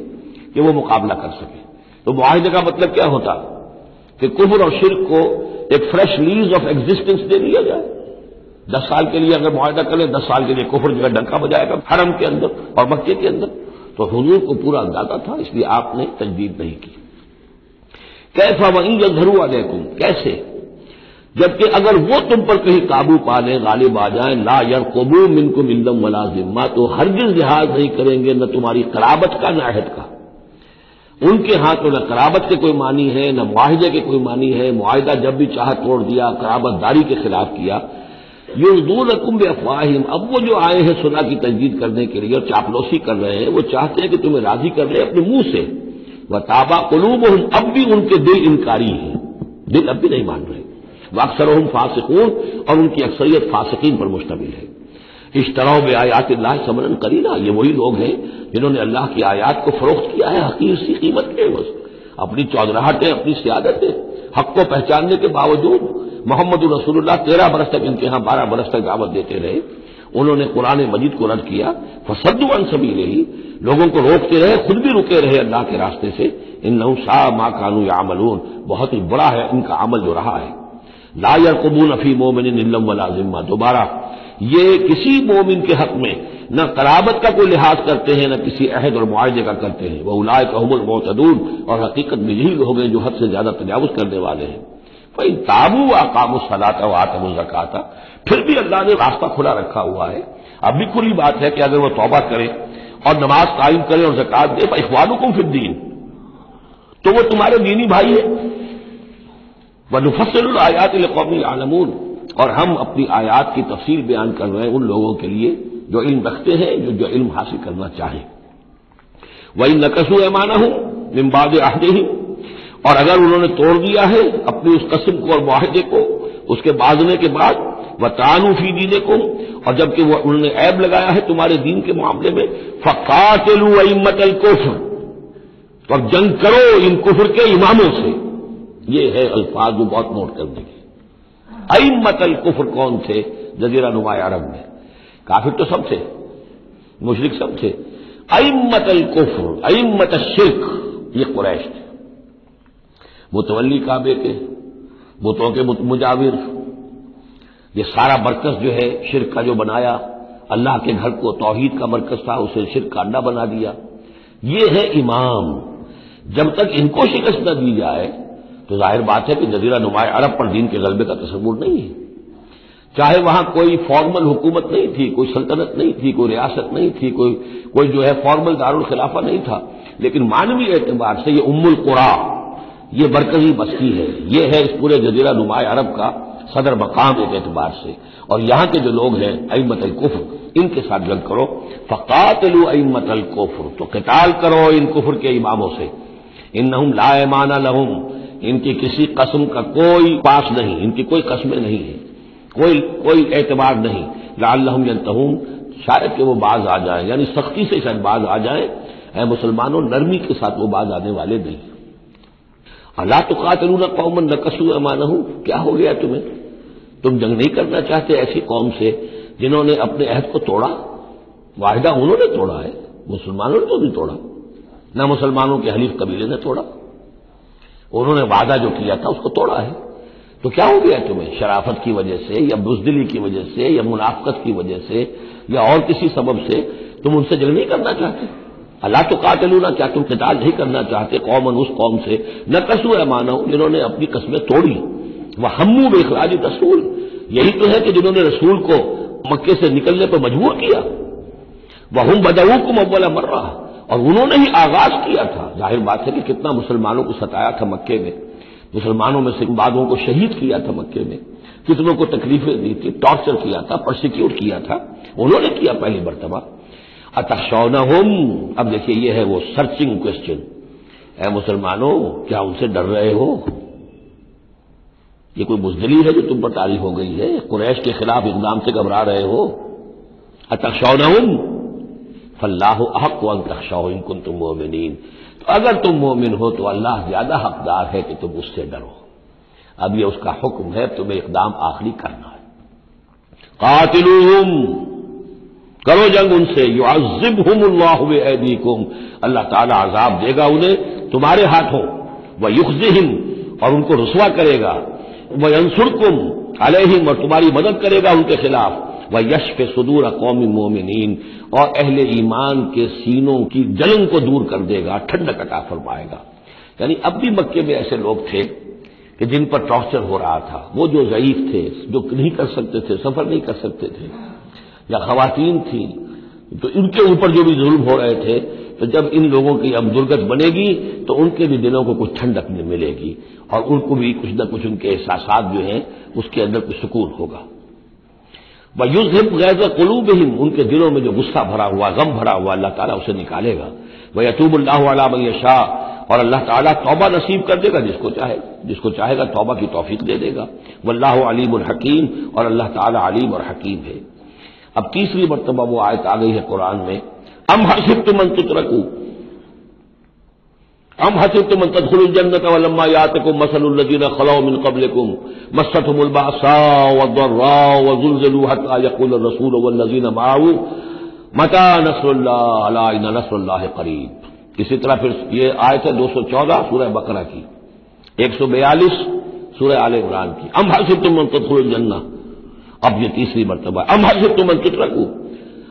کہ وہ مقابلہ کر سکے تو معاہدے کا مطلب کیا ہوتا؟ کہ کفر اور شرک کو ایک فریش لیز آف ایگزٹینس دے دیا جائے۔ دس سال کے لیے اگر معاہدہ کرے دس سال کے لیے کفر جو ہے ڈنکا بجائے گا حرم کے اندر اور مکے کے اندر۔ تو حضور کو پورا اندازہ تھا، اس لیے آپ نے تجدید نہیں کی۔ کیسا وہیں گھرو والے کیسے؟ جبکہ اگر وہ تم پر کہیں قابو پا لیں، غالب آ جائیں، لا یار قبو من کو ملدم ملازمہ تو ہرگز لحاظ نہیں کریں گے نہ تمہاری قرابت کا نہ عہد کا۔ ان کے ہاتھ میں نہ قرابت کے کوئی معنی ہے، نہ معاہدے کے کوئی معنی ہے۔ معاہدہ جب بھی چاہ توڑ دیا، قرابت داری کے خلاف کیا۔ یہ دور افواہم اب وہ جو آئے ہیں سنا کی تجدید کرنے کے لیے اور چاپلوسی کر رہے ہیں، وہ چاہتے ہیں کہ تمہیں راضی کر رہے اپنے منہ سے۔ وہ تابا قلوب اب بھی ان کے دل انکاری ہیں۔ دل اب بھی نہیں مان رہے۔ وہ اکثر فاسقون، اور ان کی اکثریت فاسقین پر مشتمل ہے۔ اس طرح میں آیات اللہ سمرن کرینا یہ وہی لوگ ہیں جنہوں نے اللہ کی آیات کو فروخت کیا ہے حقیق سی قیمت کے بس اپنی چودراہٹیں اپنی سیادتیں، حق کو پہچاننے کے باوجود۔ محمد الرسول اللہ تیرہ برس تک ان کے ہاں بارہ برس تک دعوت دیتے رہے۔ انہوں نے قرآن مجید کو رد کیا۔ فسد ان سبھی رہی لوگوں کو روکتے رہے، خود بھی رکے رہے اللہ کے راستے سے۔ ان نو شاہ ماں کانو یا عملون بہت ہی بڑا ہے ان کا عمل جو رہا ہے۔ لا یا قبول افی مومن علم ولا ذمہ دوبارہ، یہ کسی مومن کے حق میں نہ قرابت کا کوئی لحاظ کرتے ہیں، نہ کسی عہد اور معاہدے کا کرتے ہیں۔ وہ الائے کا حمل معتدون اور حقیقت میں یہی لوگ ہیں جو حد سے زیادہ تجاوز کرنے والے ہیں۔ بھائی تابو و کام و آتم الزکاتا پھر بھی اللہ نے راستہ کھلا رکھا ہوا ہے۔ اب بھی کھلی بات ہے کہ اگر وہ توبہ کرے اور نماز قائم کرے اور زکات دے اخوان کو پھر دین تو وہ تمہارے دینی بھائی ہے وہ نفسل الآیات القومی عالمون اور ہم اپنی آیات کی تفصیل بیان کر رہے ہیں ان لوگوں کے لیے جو علم رکھتے ہیں، جو جو علم حاصل کرنا چاہیں۔ وہی نقص ایمانہ ہوں ممباد عہدے ہی اور اگر انہوں نے توڑ دیا ہے اپنی اس قسم کو اور معاہدے کو، اس کے باندھنے کے بعد وہ تانوفی دینے کو اور جبکہ وہ انہوں نے عیب لگایا ہے تمہارے دین کے معاملے میں فقاتلو امت الکفر تو اب جنگ کرو ان کفر کے اماموں سے۔ یہ ہے الفاظ جو بہت نوٹ کرنے کے۔ امت الکفر کون تھے؟ جزیرہ نما عرب میں۔ کافر تو سب تھے مشرق سب تھے۔ امت الکفر امت الشرک، یہ قریش تھے۔ متولی کعبے کے، بتوں کے مجاور۔ یہ سارا مرکز جو ہے، شرک کا جو بنایا، اللہ کے گھر کو توحید کا مرکز تھا، اسے شرک کا اڈا بنا دیا۔ یہ ہے امام۔ جب تک ان کو شکست نہ دی جائے، تو ظاہر بات ہے کہ جزیرہ نمایاں عرب پر دین کے غلبے کا تصور نہیں ہے۔ چاہے وہاں کوئی فارمل حکومت نہیں تھی، کوئی سلطنت نہیں تھی، کوئی ریاست نہیں تھی، کوئی کوئی جو ہے فارمل دارالخلافہ نہیں تھا، لیکن مانوی اعتبار سے یہ ام القرا یہ مرکزی بستی ہے۔ یہ ہے اس پورے جزیرہ نمایاں عرب کا صدر مقام ایک اعتبار سے۔ اور یہاں کے جو لوگ ہیں امت القفر ان کے ساتھ جنگ کرو۔ فقات امت القفر تو قتال کرو ان کفر کے اماموں سے۔ ان لا مانا لہم، ان کی کسی قسم کا کوئی پاس نہیں، ان کی کوئی قسمیں نہیں ہیں۔ کوئی کوئی اعتبار نہیں۔ لال لحم شاید کہ وہ باز آ جائیں یعنی سختی سے شاید باز آ جائیں۔ اے مسلمانوں، نرمی کے ساتھ وہ باز آنے والے نہیں۔ اللہ تو قاتل قومن نہ کسو امان کیا ہو گیا تمہیں؟ تم جنگ نہیں کرنا چاہتے ایسی قوم سے جنہوں نے اپنے عہد کو توڑا؟ واحدہ انہوں نے توڑا ہے، مسلمانوں نے تو نہیں توڑا۔ نہ مسلمانوں کے حلیف قبیلے نے توڑا۔ انہوں نے وعدہ جو کیا تھا، اس کو توڑا ہے۔ تو کیا ہو گیا تمہیں؟ شرافت کی وجہ سے یا بزدلی کی وجہ سے یا منافقت کی وجہ سے یا اور کسی سبب سے تم ان سے جنگ نہیں کرنا چاہتے؟ اللہ تو قاتل نہ کیا، تم قتال نہیں کرنا چاہتے قوم اس قوم سے۔ نہ کسو ہے مانو جنہوں نے اپنی قسمیں توڑی۔ وہ ہمو بے اخراج رسول۔ یہی تو ہے کہ جنہوں نے رسول کو مکے سے نکلنے پر مجبور کیا۔ وہ ہم بدعو کو مبلا مر رہا اور انہوں نے ہی آغاز کیا تھا۔ ظاہر بات ہے کہ کتنا مسلمانوں کو ستایا تھا مکے میں۔ مسلمانوں میں سے بعدوں کو شہید کیا تھا مکے میں۔ کتنوں کو تکلیفیں دی تھی ٹارچر کیا تھا، پرسیکیوٹ کیا تھا۔ انہوں نے کیا پہلی مرتبہ۔ اتشون اب دیکھیے، یہ ہے وہ سرچنگ کوشچن اے مسلمانوں، کیا ان سے ڈر رہے ہو؟ یہ کوئی بزدلی ہے جو تم پر تعریف ہو گئی ہے؟ قریش کے خلاف اقدام سے گھبرا رہے ہو؟ اتشون ہوم فلاح حق و ان کن تم مومنین تو اگر تم مومن ہو تو اللہ زیادہ حقدار ہے کہ تم اس سے ڈرو. اب یہ اس کا حکم ہے، تمہیں اقدام آخری کرنا ہے. قاتل کرو جنگ ان سے۔ یو عزب ہوں اللہ اللہ تعالیٰ عذاب دے گا انہیں، تمہارے ہاتھوں۔ وہ یوز اور ان کو رسوا کرے گا۔ وہ انسر کم علیہم، اور تمہاری مدد کرے گا ان کے خلاف۔ وہ یش کے سدور قومی مومنین، اور اہل ایمان کے سینوں کی جلن کو دور کر دے گا ٹھنڈ کٹا فرمائے گا۔ یعنی اب بھی مکے میں ایسے لوگ تھے کہ جن پر ٹارچر ہو رہا تھا۔ وہ جو ضعیف تھے، جو نہیں کر سکتے تھے، سفر نہیں کر سکتے تھے یا خواتین تھیں تو ان کے اوپر جو بھی ظلم ہو رہے تھے، تو جب ان لوگوں کی اب درگت بنے گی، تو ان کے بھی دلوں کو کچھ ٹھنڈک ملے گی اور ان کو بھی کچھ نہ کچھ ان کے احساسات جو ہیں، اس کے اندر کچھ سکون ہوگا۔ وہ یوز غیر قلوب ہی ان کے دلوں میں جو غصہ بھرا ہوا، غم بھرا ہوا، اللہ تعالیٰ اسے نکالے گا۔ وہ یتوب اللہ علیہ شاہ اور اللہ تعالیٰ توبہ نصیب کر دے گا جس کو چاہے، جس کو چاہے گا توبہ کی توفیق دے دے گا۔ وہ اللہ علیم الحکیم اور اللہ تعالیٰ علیم اور حکیم ہے۔ اب تیسری مرتبہ وہ آیت آ گئی ہے قرآن میں۔ ام حسب تم انتت رکھو ام حسب تم تدخل الجنت ولما یاتکم مثل الذین خلو من قبلکم مستهم الباساء والضراء وزلزلوا حتى يقول الرسول والذین معه، متى نصر الله؟ الا ان نصر الله قریب اسی طرح پھر یہ آیت ہے دو سو چودہ سورہ بقرہ کی۔ ایک سو بیالیس سورہ آل عمران کی۔ ام حسب تم تدخل الجنہ اب یہ تیسری مرتبہ ام حسب تم تترکو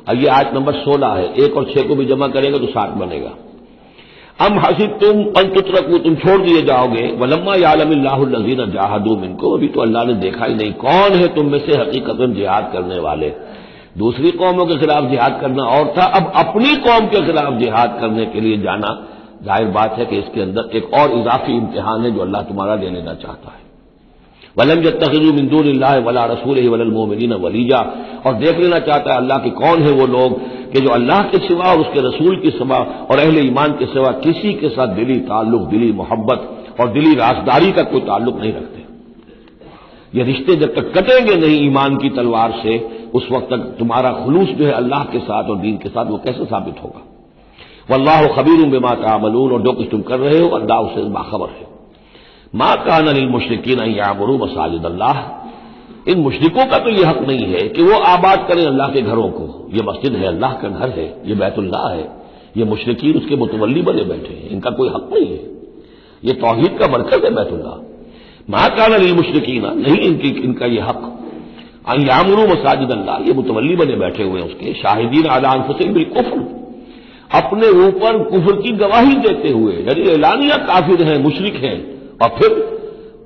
اب یہ آیت نمبر سولہ ہے۔ ایک اور چھ کو بھی جمع کریں گے تو سات بنے گا۔ ام حسب تم انترک تم چھوڑ دیے جاؤ گے۔ ولما عالم اللہ النزین جہاد ان کو ابھی تو اللہ نے دیکھا ہی نہیں کون ہے تم میں سے حقیقت جہاد کرنے والے۔ دوسری قوموں کے خلاف جہاد کرنا اور تھا۔ اب اپنی قوم کے خلاف جہاد کرنے کے لیے جانا۔ ظاہر بات ہے کہ اس کے اندر ایک اور اضافی امتحان ہے جو اللہ تمہارا دینا چاہتا ہے۔ ولم تخذ مندور اللہ ولا رسول ولمین ولیجا اور دیکھ لینا چاہتا ہے اللہ کے کون ہے وہ لوگ کہ جو اللہ کے سوا اور اس کے رسول کے سوا اور اہل ایمان کے سوا کسی کے ساتھ دلی تعلق، دلی محبت اور دلی رازداری کا کوئی تعلق نہیں رکھتے۔ یہ رشتے جب تک کٹیں گے نہیں ایمان کی تلوار سے، اس وقت تک تمہارا خلوص جو ہے اللہ کے ساتھ اور دین کے ساتھ وہ کیسے ثابت ہوگا؟ وہ اللہ خبیر بما تعملون اور جو کچھ تم کر رہے ہو اللہ اسے باخبر ہے۔ ماں کا نل مشرقین یامرو مساجد اللہ۔ ان مشرقوں کا تو یہ حق نہیں ہے کہ وہ آباد کریں اللہ کے گھروں کو۔ یہ مسجد ہے، اللہ کا گھر ہے، یہ بیت اللہ ہے۔ یہ مشرقین اس کے متولی بنے بیٹھے ہیں۔ ان کا کوئی حق نہیں ہے۔ یہ توحید کا مرکز ہے بیت اللہ۔ ماں کان علی مشرقین نہیں ان کی، ان کا یہ حق۔ یامرو مساجد اللہ، یہ متولی بنے بیٹھے ہوئے اس کے۔ شاہدین عالان فسین بالکفر۔ اپنے اوپر کفر کی گواہی دیتے ہوئے یعنی اعلانیہ کافر ہیں مشرق ہیں۔ اور پھر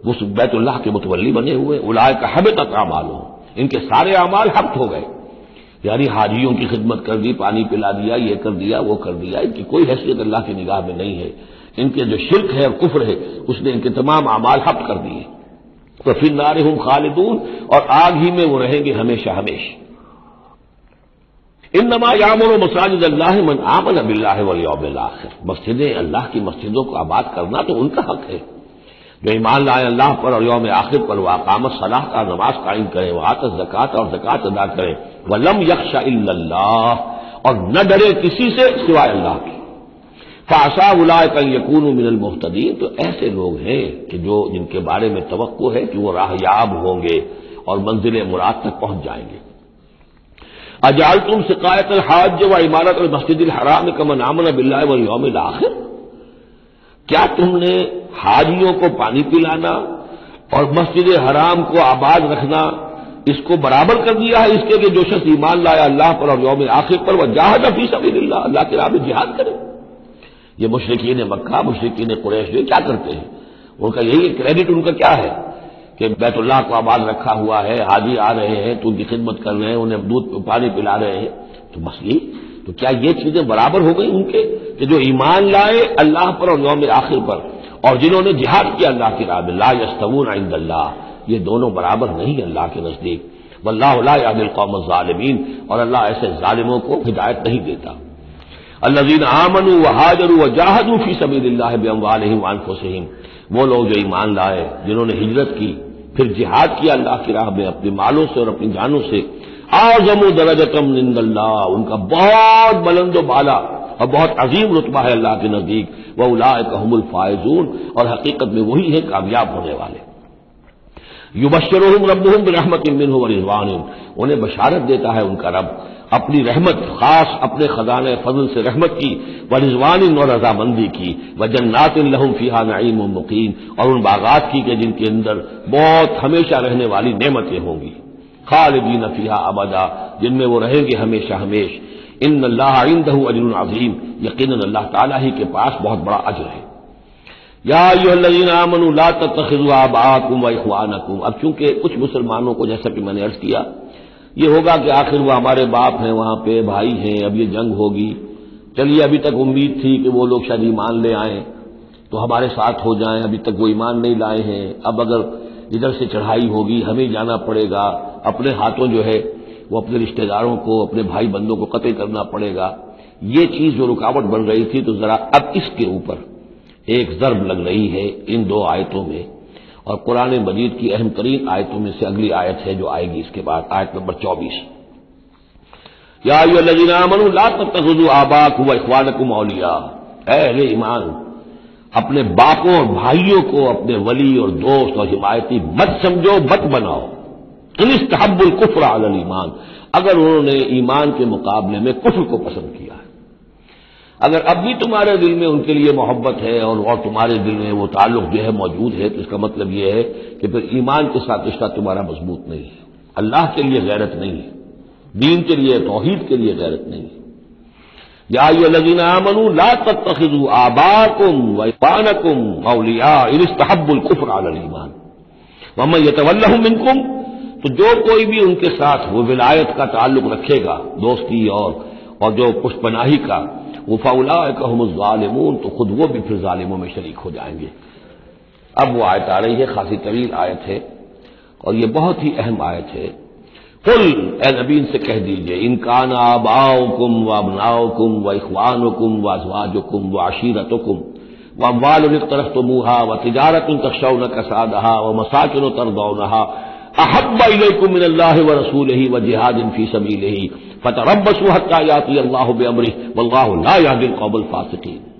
اس بیت اللہ کے متولی بنے ہوئے الائے کا حب تک اعمال ہو ان کے سارے اعمال حق ہو گئے۔ یعنی حاجیوں کی خدمت کر دی، پانی پلا دیا، یہ کر دیا، وہ کر دیا، ان کی کوئی حیثیت اللہ کی نگاہ میں نہیں ہے۔ ان کے جو شرک ہے اور کفر ہے، اس نے ان کے تمام اعمال حق کر دیے۔ تو پھر نار ہوں خالدون اور آگ ہی میں وہ رہیں گے ہمیشہ ہمیشہ۔ ان نما یامر و مساجد اللہ من آمن اب اللہ ولیوم الآخر۔ مسجدیں اللہ کی مسجدوں کو آباد کرنا تو ان کا حق ہے۔ جو ایمان لائے اللہ پر اور یوم آخر پر وہ اقامت صلاح کا نماز قائم کرے، وہ آتش زکات اور زکات ادا کرے۔ وہ لم یکش اللہ اور نہ ڈرے کسی سے سوائے اللہ کی فاسا الا کا یقون من المحتدین تو ایسے لوگ ہیں کہ جو جن کے بارے میں توقع ہے کہ وہ راہیاب ہوں گے اور منزل مراد تک پہنچ جائیں گے۔ اجال تم شکایت الحاج و عمارت المسجد الحرام کا منامن اب اللہ و یوم الآخر۔ کیا تم نے حاجیوں کو پانی پلانا اور مسجد حرام کو آباد رکھنا اس کو برابر کر دیا ہے اس کے کہ جو شخص ایمان لایا اللہ پر اور یوم آخر پر وہ جہاد فی سبیل اللہ اللہ کے رابط جہاد کرے۔ یہ مشرقین مکہ مشرقین قریش، یہ کیا کرتے ہیں؟ ان کا یہی کریڈٹ ان کا کیا ہے؟ کہ بیت اللہ کو آباد رکھا ہوا ہے، حاجی آ رہے ہیں، تو ان کی خدمت کر رہے ہیں، انہیں دودھ پانی پلا رہے ہیں۔ تو بس یہ تو کیا یہ چیزیں برابر ہو گئی ان کے کہ جو ایمان لائے اللہ پر اور یوم آخر پر اور جنہوں نے جہاد کیا اللہ کی راہ لا یستون عند اللہ۔ یہ دونوں برابر نہیں اللہ کے نزدیک۔ واللہ لا یاد القوم الظالمین۔ اور اللہ ایسے ظالموں کو ہدایت نہیں دیتا۔ الذین آمنوا وهاجروا وجاهدوا فی سبیل اللہ باموالہم وانفسہم۔ وہ لوگ جو ایمان لائے، جنہوں نے ہجرت کی، پھر جہاد کیا اللہ کی راہ میں اپنے مالوں سے اور اپنی جانوں سے آزم و درجتم نند اللہ، ان کا بہت بلند و بالا اور بہت عظیم رتبہ ہے اللہ کے نزدیک وہ الا کام الفائزون، اور حقیقت میں وہی ہے کامیاب ہونے والے۔ یو بشر رب رحمت امن رضوان انہیں بشارت دیتا ہے ان کا رب۔ اپنی رحمت، خاص اپنے خزانے فضل سے رحمت کی و رضوان اور رضامندی کی۔ و جنات الحم فیحا نعیم و مقیم اور ان باغات کی کہ جن کے اندر بہت ہمیشہ رہنے والی نعمتیں ہوں گی۔ خالدین فیحا ابدا، جن میں وہ رہیں گے ہمیشہ ہمیش۔ ان اللہ عندہ اجر العظیم یقیناً اللہ تعالیٰ ہی کے پاس بہت بڑا اجر ہے۔ یا الذین آمنوا، لا تتخذوا آباءکم و اخوانکم۔ اب چونکہ کچھ مسلمانوں کو جیسا کہ میں نے عرض کیا، یہ ہوگا کہ آخر وہ ہمارے باپ ہیں، وہاں پہ بھائی ہیں، اب یہ جنگ ہوگی۔ چلیے، ابھی تک امید تھی کہ وہ لوگ شاید ایمان لے آئیں، تو ہمارے ساتھ ہو جائیں، ابھی تک وہ ایمان نہیں لائے ہیں۔ اب اگر ادھر سے چڑھائی ہوگی، ہمیں جانا پڑے گا۔ اپنے ہاتھوں جو ہے، وہ اپنے رشتہ داروں کو، اپنے بھائی بندوں کو قتل کرنا پڑے گا۔ یہ چیز جو رکاوٹ بن رہی تھی تو ذرا اب اس کے اوپر ایک ضرب لگ رہی ہے ان دو آیتوں میں۔ اور قرآن مجید کی اہم ترین آیتوں میں سے اگلی آیت ہے جو آئے گی اس کے بعد، آیت نمبر چوبیس۔ یا لا آبا کو اخوان کو مولیا اے ایمان اپنے باپوں اور بھائیوں کو، اپنے ولی اور دوست اور حمایتی مت سمجھو، مت بناؤ۔ انستحب القفر علی ایمان اگر انہوں نے ایمان کے مقابلے میں کفر کو پسند کیا ہے۔ اگر اب بھی تمہارے دل میں ان کے لیے محبت ہے اور اور تمہارے دل میں وہ تعلق جو ہے موجود ہے، تو اس کا مطلب یہ ہے کہ پھر ایمان کے ساتھ رشتہ تمہارا مضبوط نہیں ہے۔ اللہ کے لیے غیرت نہیں ہے۔ دین کے لیے، توحید کے لیے غیرت نہیں ہے۔ یا لگین امن لا تتخذوا آباکم وانکم اولیاء انستحب القفر علی ایمان ومن یتولہم منکم، تو جو کوئی بھی ان کے ساتھ وہ ولایت کا تعلق رکھے گا، دوستی اور اور جو پشت پناہی کا، وہ فولا ظالمون تو خود وہ بھی پھر ظالموں میں شریک ہو جائیں گے۔ اب وہ آیت آ رہی ہے، خاصی طویل آیت ہے، اور یہ بہت ہی اہم آیت ہے۔ کل اے نبین سے کہہ دیجیے، ان انکان آباؤ کم و ابناؤ کم و اخوان کم و ازواج کم و عشیرت کم و اموال طرف تو منہا و تجارت ان کا شو نہ کسادہ و مساکن و تردو احب علیکم من اللہ و رسول ہی و جہاد فی سبیل ہی فتح رب حتى یاتی اللہ بمرہ واللہ لا يهدي القوم الفاسقین۔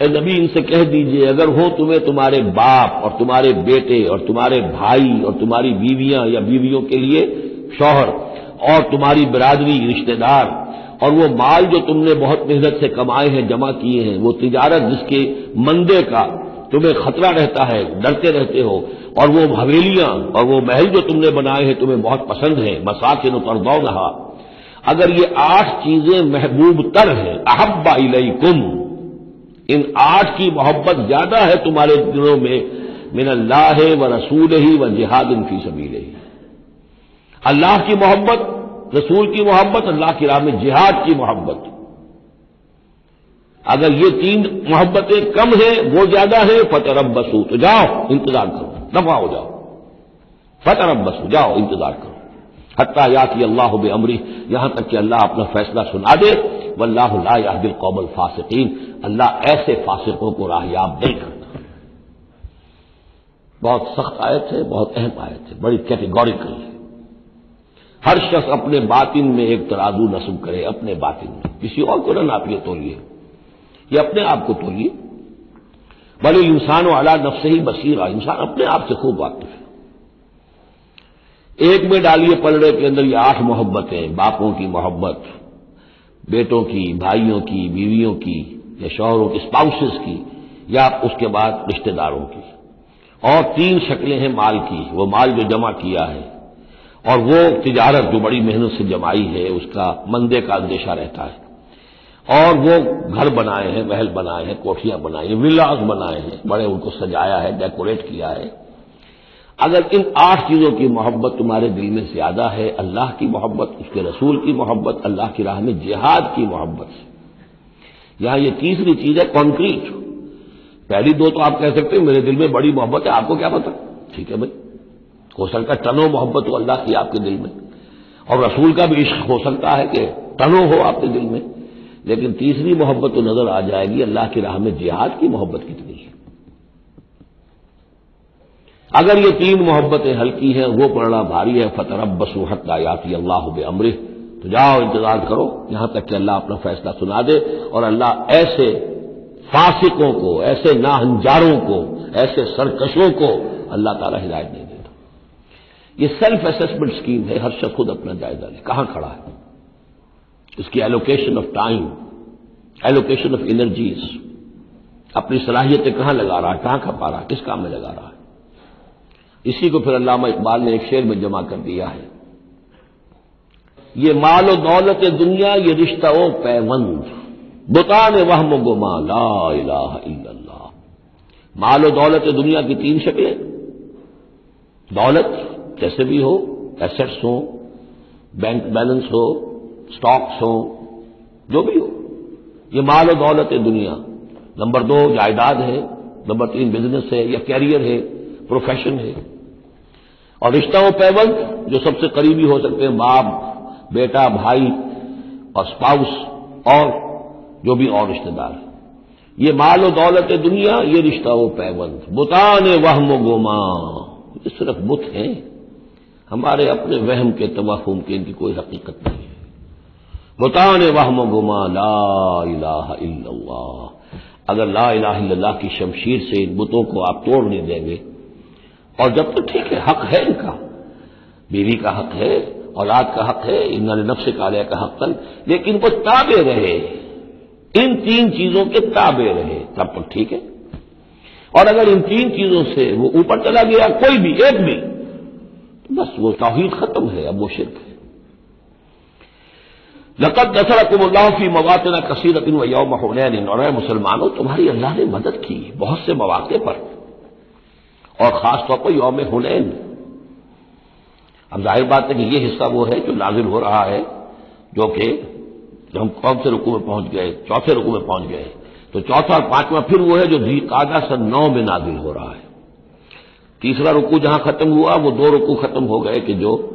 اے نبی، ان سے کہہ دیجیے، اگر ہو تمہیں تمہارے باپ اور تمہارے بیٹے اور تمہارے بھائی اور تمہاری بیویاں یا بیویوں کے لیے شوہر اور تمہاری برادری، رشتہ دار، اور وہ مال جو تم نے بہت محنت سے کمائے ہیں، جمع کیے ہیں، وہ تجارت جس کے مندے کا تمہیں خطرہ رہتا ہے، ڈرتے رہتے ہو، اور وہ حویلیاں اور وہ محل جو تم نے بنائے ہیں، تمہیں بہت پسند ہیں، مساکن و پردو رہا اگر یہ آٹھ چیزیں محبوب تر ہیں احبا الیکم ان آٹھ کی محبت زیادہ ہے تمہارے دلوں میں، من اللہ و رسول ہی و جہاد ان کی سبیل ہی۔ اللہ کی محبت، رسول کی محبت، اللہ کی راہ میں جہاد کی محبت۔ اگر یہ تین محبتیں کم ہیں، وہ زیادہ ہیں فتح رب بسو تو جاؤ، انتظار کرو، دفاع ہو جاؤ۔ فتح رب بسو جاؤ، انتظار کرو۔ حتیٰ یا کہ اللہ بے امری یہاں تک کہ اللہ اپنا فیصلہ سنا دے۔ و اللہ اللہ دل قوم الفاسقین۔ اللہ ایسے فاسقوں کو راہیاب نہیں کرتا۔ بہت سخت آئے تھے بہت اہم آئے تھے بڑی کیٹیگوریکل ہے۔ ہر شخص اپنے باطن میں ایک ترازو نصب کرے، اپنے باطن میں۔ کسی اور کو نہ ناپیے تولیے، یہ اپنے آپ کو تولیے۔ بھلے انسان و اعلیٰ نفس ہی بصیرہ، انسان اپنے آپ سے خوب واقف ہے۔ ایک میں ڈالیے پلڑے کے اندر یہ آٹھ محبتیں، باپوں کی محبت، بیٹوں کی، بھائیوں کی، بیویوں کی۔ یا شوہروں کی اسپاؤسز کی یا اس کے بعد رشتہ داروں کی۔ اور تین شکلیں ہیں مال کی، وہ مال جو جمع کیا ہے۔ اور وہ تجارت جو بڑی محنت سے جمائی ہے، اس کا مندے کا اندیشہ رہتا ہے۔ اور وہ گھر بنائے ہیں، محل بنائے ہیں کوٹیاں بنائی ہیں ولاز بنائے ہیں۔ بڑے ان کو سجایا ہے ڈیکوریٹ کیا ہے۔ اگر ان آٹھ چیزوں کی محبت تمہارے دل میں زیادہ ہے، اللہ کی محبت، اس کے رسول کی محبت، اللہ کی راہ میں جہاد کی محبت۔ سے یہاں یہ تیسری چیز ہے کانکریٹ پہلی دو تو آپ کہہ سکتے ہیں میرے دل میں بڑی محبت ہے، آپ کو کیا پتا؟ ٹھیک ہے بھائی. ہو سکتا ہے ٹنو محبت ہو اللہ کی آپ کے دل میں. اور رسول کا بھی عشق ہو سکتا ہے کہ ٹنو ہو آپ کے دل میں. لیکن تیسری محبت تو نظر آ جائے گی، اللہ کی راہ میں جہاد کی محبت کتنی ہے. اگر یہ تین محبتیں ہلکی ہیں، وہ پڑھنا بھاری ہے فتح بسوحت آیاتی اللہ امرح تو جاؤ، انتظار کرو، یہاں تک کہ اللہ اپنا فیصلہ سنا دے اور اللہ ایسے فاسقوں کو، ایسے ناہنجاروں کو، ایسے سرکشوں کو اللہ تعالی ہدایت نہیں دیتا یہ سیلف اسسمنٹ اسکیم ہے، ہر شخص خود اپنا جائزہ لے۔ کہاں کھڑا ہے؟ اس کی allocation of time allocation of energies اپنی صلاحیتیں کہاں لگا رہا ہے؟ کہاں کھپا رہا ہے؟ کس کام میں لگا رہا ہے؟ اسی کو پھر علامہ اقبال نے ایک شعر میں جمع کر دیا ہے۔ یہ مال و دولت دنیا، یہ رشتہ و پیوند بتان وہم و گما، لا الہ الا اللہ۔ مال و دولت دنیا کی تین شکلیں۔ دولت جیسے بھی ہو ایسٹس ہو بینک بیلنس ہو اسٹاکس ہو جو بھی ہو۔ یہ مال و دولت دنیا۔ نمبر دو، جائیداد ہے۔ نمبر تین بزنس ہے، یا کیریئر ہے پروفیشن ہے۔ اور رشتہ و پیوند جو سب سے قریبی ہو سکتے ہیں، باپ بیٹا، بھائی اور اسپاؤس اور جو بھی اور رشتے دار۔ یہ مال و دولت دنیا، یہ رشتہ و پیوند۔ بتان وہم و گوما یہ صرف بت ہیں۔ ہمارے اپنے وہم کے توہم کے ان کی کوئی حقیقت نہیں ہے۔ بتان وہم و گما، لا الہ الا اللہ۔ اگر لا الہ الا اللہ کی شمشیر سے ان بتوں کو آپ توڑ نہیں دیں گے، اور جب تو ٹھیک ہے، حق ہے ان کا۔ بیوی کا حق ہے اولاد کا حق ہے، ان نفس کالیہ کا حق تن، لیکن وہ تابے رہے۔ ان تین چیزوں کے تابے رہے۔ تب تک ٹھیک ہے۔ اور اگر ان تین چیزوں سے وہ اوپر چلا گیا، کوئی بھی، ایک بھی بس وہ توحید ختم ہے، اب وہ شرک ہے۔ لقت دسر کم اللہ کی مواتنا کثیرت و یوم حنین، اور مسلمانوں، تمہاری اللہ نے مدد کی، بہت سے مواقع پر، اور خاص طور پر یوم حنین۔ اب ظاہر بات ہے کہ یہ حصہ وہ ہے جو نازل ہو رہا ہے، جو کہ جب ہم کون سے رقو میں پہنچ گئے، چوتھے رقو میں پہنچ گئے۔ تو چوتھا اور پانچواں پھر وہ ہے جو قادہ سن نو میں نازل ہو رہا ہے۔ تیسرا رکو جہاں ختم ہوا، وہ دو رکو ختم ہو گئے کہ جو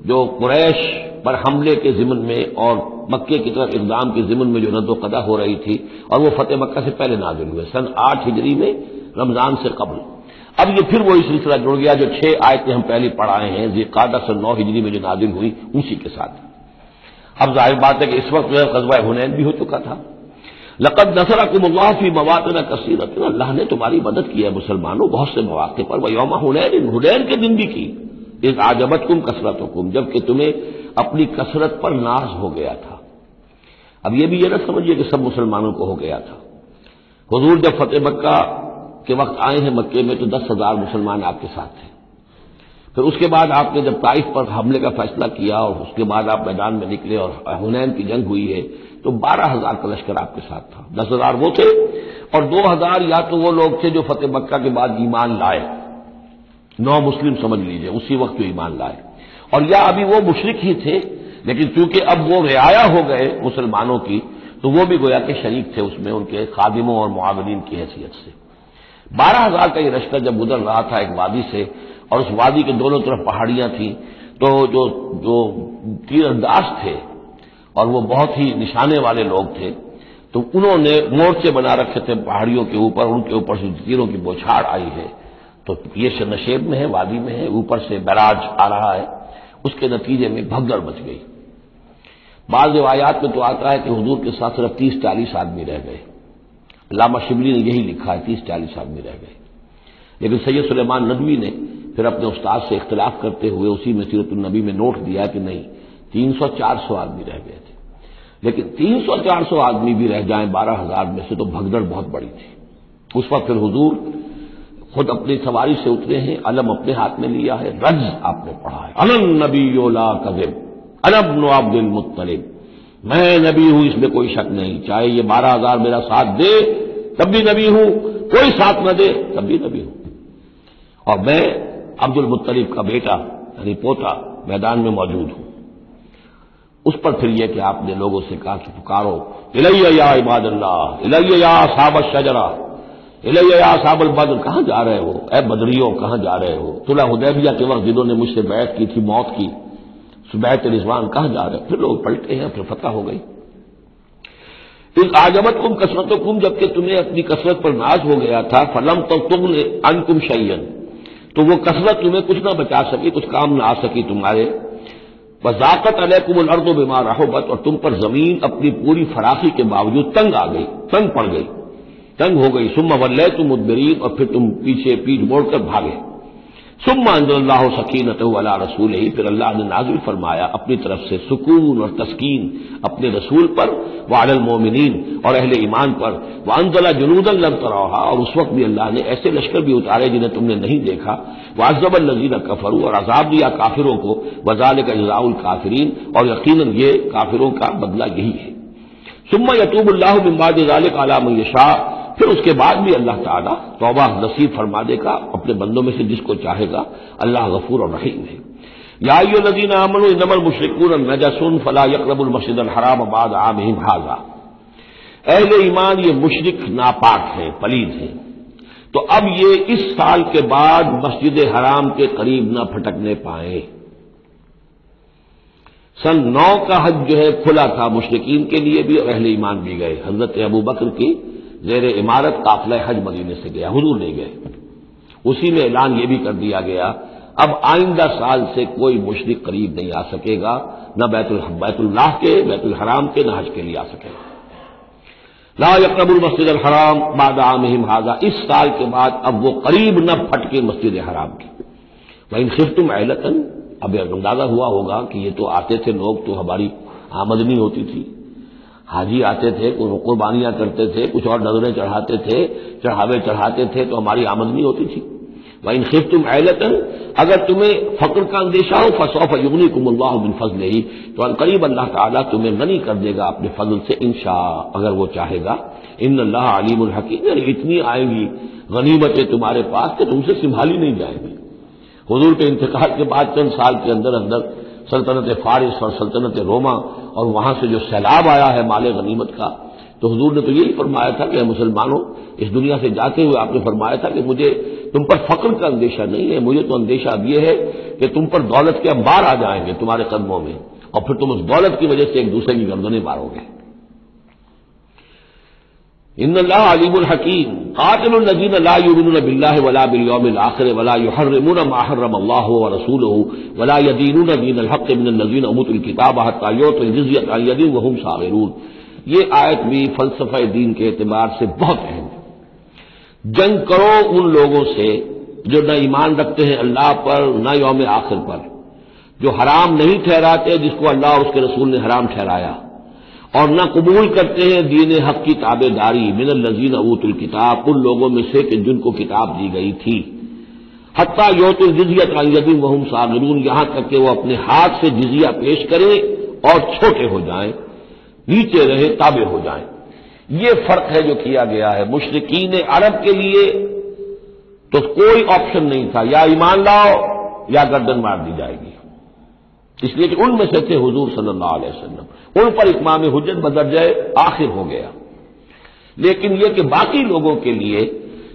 جو قریش پر حملے کے ضمن میں اور مکے کی طرف اقدام کے ضمن میں جو ند و قدا ہو رہی تھی اور وہ فتح مکہ سے پہلے نازل ہوئے، سن آٹھ ہجری میں رمضان سے قبل۔ اب یہ پھر وہی سلسلہ جڑ گیا جو چھ آیتیں ہم پہلے پڑھائے ہیں یہ قادہ سے نو ہجری میں جو نازل ہوئی، اسی کے ساتھ۔ اب ظاہر بات ہے کہ اس وقت جو ہے قصبہ ہنین بھی ہو چکا تھا۔ لقد نثر اکم اللہ فی مواد کثیرت، اللہ نے تمہاری مدد کی ہے مسلمانوں بہت سے مواقع پر۔ وہ یوم ہنین ہنین کے دن بھی کی۔ ایک آجبت کم کثرت حکم جبکہ تمہیں اپنی کثرت پر ناز ہو گیا تھا۔ اب یہ بھی یہ نہ سمجھیے کہ سب مسلمانوں کو ہو گیا تھا۔ حضور جب فتح مکہ کے وقت آئے ہیں مکے میں تو دس ہزار مسلمان آپ کے ساتھ تھے پھر اس کے بعد آپ نے جب طائف پر حملے کا فیصلہ کیا اور اس کے بعد آپ میدان میں نکلے اور ہنین کی جنگ ہوئی ہے، تو بارہ ہزار کا لشکر آپ کے ساتھ تھا۔ دس ہزار وہ تھے اور دو ہزار یا تو وہ لوگ تھے جو فتح مکہ کے بعد ایمان لائے۔ نو مسلم سمجھ لیجیے، اسی وقت جو ایمان لائے۔ اور یا ابھی وہ مشرق ہی تھے، لیکن چونکہ اب وہ رعایا ہو گئے مسلمانوں کی، تو وہ بھی گویا کے شریک تھے اس میں ان کے خادموں اور معاونین کی حیثیت سے۔ بارہ ہزار کا یہ رشتہ جب گزر رہا تھا ایک وادی سے اور اس وادی کے دونوں طرف پہاڑیاں تھیں، تو جو جو تیر انداز تھے اور وہ بہت ہی نشانے والے لوگ تھے، تو انہوں نے مورچے بنا رکھے تھے پہاڑیوں کے اوپر، ان کے اوپر سے تیروں کی بوچھاڑ آئی ہے۔ تو یہ نشیب میں ہے، وادی میں ہے، اوپر سے بیراج آ رہا ہے، اس کے نتیجے میں بھگدڑ بچ گئی۔ بعض روایات میں تو آتا ہے کہ حضور کے ساتھ صرف تیس، چالیس آدمی رہ گئے۔ علامہ شبلی نے یہی لکھا ہے تیس چالیس آدمی رہ گئے۔ لیکن سید سلیمان ندوی نے پھر اپنے استاد سے اختلاف کرتے ہوئے اسی میں سیرت النبی میں نوٹ دیا کہ نہیں، تین سو چار سو آدمی رہ گئے تھے۔ لیکن تین سو چار سو آدمی بھی رہ جائیں بارہ ہزار میں سے تو بھگدڑ بہت بڑی تھی۔ اس وقت پھر حضور خود اپنی سواری سے اترے ہیں، علم اپنے ہاتھ میں لیا ہے رج آپ نے پڑھا ہے۔ الم نبی الب نو عبد المطلب۔ میں نبی ہوں، اس میں کوئی شک نہیں۔ چاہے یہ بارہ ہزار میرا ساتھ دے، تب بھی نبی ہوں۔ کوئی ساتھ نہ دے، تب بھی نبی ہوں۔ اور میں عبد المطلب کا بیٹا یعنی پوتا، میدان میں موجود ہوں۔ اس پر پھر یہ کہ آپ نے لوگوں سے کہا کہ پکارو، الیہ یا عباد اللہ، الیہ یا صاب شجرا الیہ یا صاب البدر، کہاں جا رہے ہو؟ اے بدریوں، کہاں جا رہے ہو؟ تلا حدیبیہ کے وقت جنہوں نے مجھ سے بیعت کی تھی، موت کی۔ بیت رضوان کہاں جا رہے پھر لوگ پلٹے ہیں، پھر فتح ہو گئی۔ اس آجمت کم کثرت کم جبکہ تمہیں اپنی کثرت پر ناز ہو گیا تھا، فلم تو تم نے ان کم شعین تو وہ کثرت تمہیں کچھ نہ بچا سکی، کچھ کام نہ آ سکی تمہارے۔ وضاقت علیہ کم الرد و بیمار رہوبت اور تم پر زمین اپنی پوری فراخی کے باوجود تنگ آ گئی، تنگ پڑ گئی، تنگ ہو گئی۔ سم ولے تم مدبرین اور پھر تم پیچھے پیٹ موڑ کر بھاگے۔ ثم انزل اللہ سکینت والا رسول ہی پھر اللہ نے نازل فرمایا اپنی طرف سے سکون اور تسکین اپنے رسول پر وعد المومنین اور اہل ایمان پر۔ وہ انزلہ جنود الرحا اور اس وقت بھی اللہ نے ایسے لشکر بھی اتارے جنہیں تم نے نہیں دیکھا۔ واضب النزیر کفرو اور عذاب دیا کافروں کو۔ وزال کا اجزاء الکافرین، اور یقیناً یہ کافروں کا بدلہ یہی ہے۔ ثم یتوب اللہ بمباد ذالک علام یشاء پھر اس کے بعد بھی اللہ تعالیٰ توبہ نصیب فرما دے گا، اپنے بندوں میں سے جس کو چاہے گا، اللہ غفور اور رحیم ہے۔ یا ندین امن نمل مشرقور نجسن فلاح یقرب المسد الحرام آباد عام حاضہ اہل ایمان، یہ مشرق ناپاک ہے پلید ہے تو اب یہ اس سال کے بعد مسجد حرام کے قریب نہ پھٹکنے پائے سن نو کا حج جو ہے، کھلا تھا مشرقین کے لیے بھی اور اہل ایمان بھی گئے۔ حضرت ابو بکر کی زیر عمارت قافلہ حج مدینے سے گیا، حضور نہیں گئے۔ اسی میں اعلان یہ بھی کر دیا گیا، اب آئندہ سال سے کوئی مشرق قریب نہیں آ سکے گا، نہ بیت بیت اللہ کے، بیت الحرام کے، نہ حج کے لیے آ سکے۔ گا لا یقرب المسجد الحرام بعد عامہم حاضہ اس سال کے بعد اب وہ قریب نہ پھٹ کے مسجد حرام کی وہ صرف اہلتن اب اندازہ ہوا ہوگا کہ یہ تو آتے تھے لوگ، تو ہماری آمدنی ہوتی تھی۔ حاجی آتے تھے قربانیاں کرتے تھے، کچھ اور نظریں چڑھاتے تھے، چڑھاوے چڑھاتے تھے، تو ہماری آمدنی ہوتی تھی۔ وہ ان خف تم اہلتن اگر تمہیں فقر کا اندیشہ ہو فصوف یغنی کم اللہ بن فضل ہی تو قریب اللہ تعالیٰ تمہیں غنی کر دے گا اپنے فضل سے، انشاء، اگر وہ چاہے گا۔ ان اللہ علیم الحکیم یعنی اتنی آئیں گی غنیمتیں تمہارے پاس کہ تم سے سنبھالی نہیں جائیں گی۔ حضور کے انتقال کے بعد چند سال کے اندر اندر سلطنت فارس اور سلطنت روما اور وہاں سے جو سیلاب آیا ہے مال غنیمت کا، تو حضور نے تو یہی فرمایا تھا کہ مسلمانوں، اس دنیا سے جاتے ہوئے آپ نے فرمایا تھا کہ مجھے تم پر فخر کا اندیشہ نہیں ہے، مجھے تو اندیشہ اب یہ ہے کہ تم پر دولت کے انبار آ جائیں گے تمہارے قدموں میں، اور پھر تم اس دولت کی وجہ سے ایک دوسرے کی گردنیں مارو گے۔ ان اللہ علیم الحکیم. قاتل النجین لا یؤمنون باللہ ولا بالیوم الاخر ولا یحرمون ما حرم اللہ ورسولہ ولا یدینون دین الحق من الذین اوتوا الکتاب حتى یعطوا الجزیۃ عن ید وهم صاغرون. یہ آیت بھی فلسفہ دین کے اعتبار سے بہت اہم ہے۔ جنگ کرو ان لوگوں سے جو نہ ایمان رکھتے ہیں اللہ پر، نہ یوم آخر پر، جو حرام نہیں ٹھہراتے جس کو اللہ اور اس کے رسول نے حرام ٹھہرایا۔ اور نہ قبول کرتے ہیں دین حق کی تابے داری من الزین ابوت الکتاب، ان لوگوں میں سے کہ جن کو کتاب دی گئی تھی۔ حتیٰ یوت الجزیت الدین وحم صابرون یہاں تک کہ وہ اپنے ہاتھ سے جزیہ پیش کریں اور چھوٹے ہو جائیں، نیچے رہے تابے ہو جائیں۔ یہ فرق ہے جو کیا گیا ہے۔ مشرقین عرب کے لیے تو کوئی آپشن نہیں تھا۔ یا ایمان لاؤ یا گردن مار دی جائے گی۔ اس لیے کہ ان میں سے تھے حضور صلی اللہ علیہ وسلم۔ ان پر اقمام حجت بدرجہ آخر ہو گیا۔ لیکن یہ کہ باقی لوگوں کے لیے،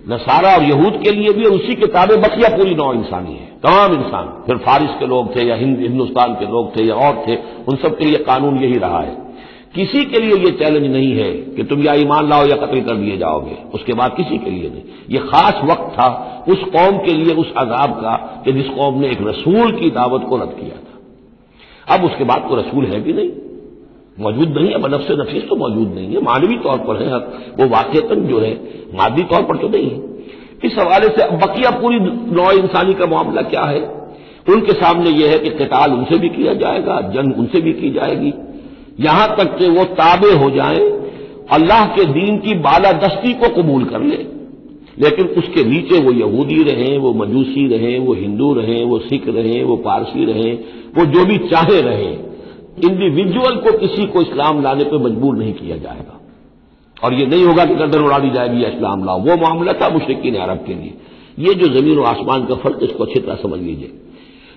نصارہ اور یہود کے لیے بھی اسی کتابیں بقیہ پوری نو انسانی ہے تمام انسان، پھر فارس کے لوگ تھے یا ہندوستان کے لوگ تھے یا اور تھے، ان سب کے لیے قانون یہی رہا ہے۔ کسی کے لیے یہ چیلنج نہیں ہے کہ تم یا ایمان لاؤ یا قتل کر دیے جاؤ گے۔ اس کے بعد کسی کے لیے نہیں۔ یہ خاص وقت تھا اس قوم کے لیے، اس عذاب کا، کہ جس قوم نے ایک رسول کی دعوت کو رد کیا تھا۔ اب اس کے بعد تو رسول ہے بھی نہیں۔ موجود نہیں ہے بنف سے نفیس تو موجود نہیں ہے۔ مانوی طور پر ہے وہ واقع جو ہے، مادی طور پر تو نہیں ہے۔ اس حوالے سے بقیہ پوری نو انسانی کا معاملہ کیا ہے؟ ان کے سامنے یہ ہے کہ قتال ان سے بھی کیا جائے گا، جنگ ان سے بھی کی جائے گی۔ یہاں تک کہ وہ تابع ہو جائیں، اللہ کے دین کی بالادستی کو قبول کر لے لیکن اس کے نیچے وہ یہودی رہیں، وہ مجوسی رہیں، وہ ہندو رہیں، وہ سکھ رہیں، وہ پارسی رہیں، وہ جو بھی چاہے رہیں۔ انڈیویجل کو کسی کو اسلام لانے پہ مجبور نہیں کیا جائے گا۔ اور یہ نہیں ہوگا کہ گردن اڑا دی جائے گی یا اسلام لاؤ۔ وہ معاملہ تھا مشرقین عرب کے لیے۔ یہ جو زمین و آسمان کا فرق اس کو اچھی طرح سمجھ لیجیے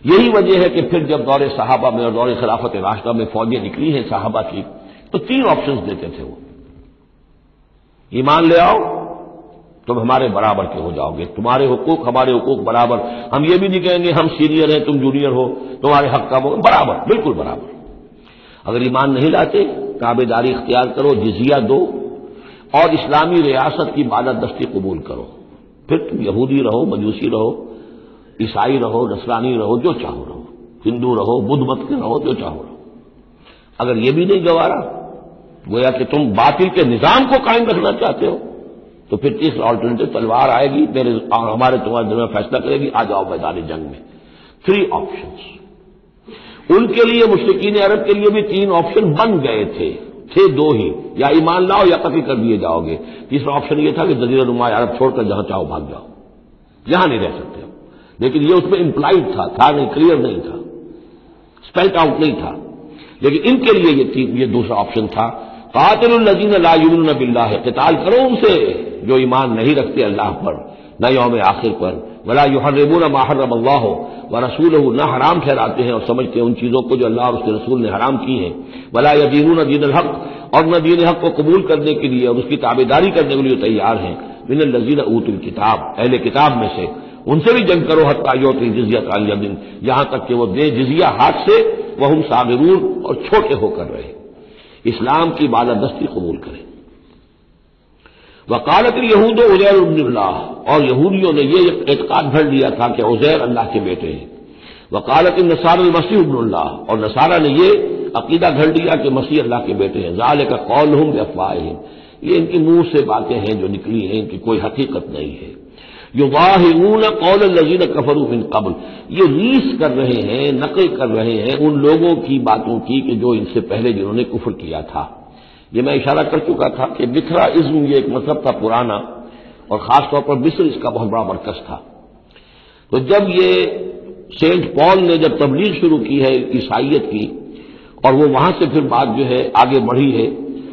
یہی وجہ ہے کہ پھر جب دور صحابہ میں اور دور خلافت راستہ میں فوجیں نکلی ہیں صحابہ کی، تو تین آپشنز دیتے تھے وہ۔ ایمان لے آؤ، تم ہمارے برابر کے ہو جاؤ گے۔ تمہارے حقوق ہمارے حقوق برابر۔ ہم یہ بھی نہیں کہیں گے ہم سینئر ہیں، تم جونیئر ہو، تمہارے حق کا برابر، بالکل برابر۔ اگر ایمان نہیں لاتے کابے داری اختیار کرو، جزیہ دو، اور اسلامی ریاست کی بالادستی قبول کرو۔ پھر تم یہودی رہو، مجوسی رہو، عیسائی رہو نسرانی رہو، جو چاہو رہو۔ ہندو رہو، بدھ مت کے رہو، جو چاہو رہو۔ اگر یہ بھی نہیں گوارا، گویا کہ تم باطل کے نظام کو قائم رکھنا چاہتے ہو، تو پھر تیسرا آلٹرنیٹو تلوار آئے گی، میرے ہمارے تمہارے دل میں فیصلہ کرے گی، آ جاؤ میدان جنگ میں۔ تھری آپشن ان کے لیے مشرقین عرب کے لیے بھی تین آپشن بن گئے تھے تھے دو ہی۔ یا ایمان لاؤ یا قتل کر دیے جاؤ گے۔ تیسرا آپشن یہ تھا کہ جزیرہ نما عرب چھوڑ کر جہاں چاہو بھاگ جاؤ۔ یہاں نہیں رہ سکتے لیکن یہ اس میں امپلائڈ تھا تھا نہیں کلیئر نہیں تھا۔ اسپیلٹ آؤٹ نہیں تھا۔ لیکن ان کے لیے یہ یہ دوسرا آپشن تھا۔ قاتل الزین اللہ بلّہ قتال کرو ان سے جو ایمان نہیں رکھتے اللہ پر۔ نہ یوم آخر پر۔ ولا یو حربون محرم اللہ ہو وہ رسول ہو نہ حرام ٹھہراتے ہیں اور سمجھتے ہیں ان چیزوں کو جو اللہ اور اس کے رسول نے حرام کی ہیں۔ ولا یدین دین الحق، اور نہ دین حق کو قبول کرنے کے لیے اور اس کی تابے داری کرنے کے لیے تیار ہیں۔ من الزین اوت الکتاب اہل کتاب میں سے۔ ان سے بھی جنگ کرو حتیہ جزیہ تعلی دن یہاں تک کہ وہ دے جزیہ ہاتھ سے وہ ہم اور چھوٹے ہو کر رہے۔ اسلام کی بالادستی قبول کریں۔ وکالت یہود عزیر ابن اللہ اور یہودیوں نے یہ اعتقاد بھر لیا تھا کہ عزیر اللہ کے بیٹے ہیں. وکالت نصار المسیح ابن اللہ اور نصارہ نے یہ عقیدہ گھڑ لیا کہ مسیح اللہ کے بیٹے ہیں. ظال کا قول ہوں افواہ یہ ان کی منہ سے باتیں ہیں جو نکلی ہیں کہ کوئی حقیقت نہیں ہے. جو واہ قول الزین کفر من قبل. یہ ریس کر رہے ہیں، نقل کر رہے ہیں ان لوگوں کی باتوں کی کہ جو ان سے پہلے جنہوں نے کفر کیا تھا. یہ میں اشارہ کر چکا تھا کہ بکھرا ازم یہ ایک مذہب تھا پرانا اور خاص طور پر مصر اس کا بہت بڑا مرکز تھا۔ تو جب یہ سینٹ پال نے جب تبلیغ شروع کی ہے عیسائیت کی اور وہ وہاں سے پھر بات جو ہے آگے بڑھی ہے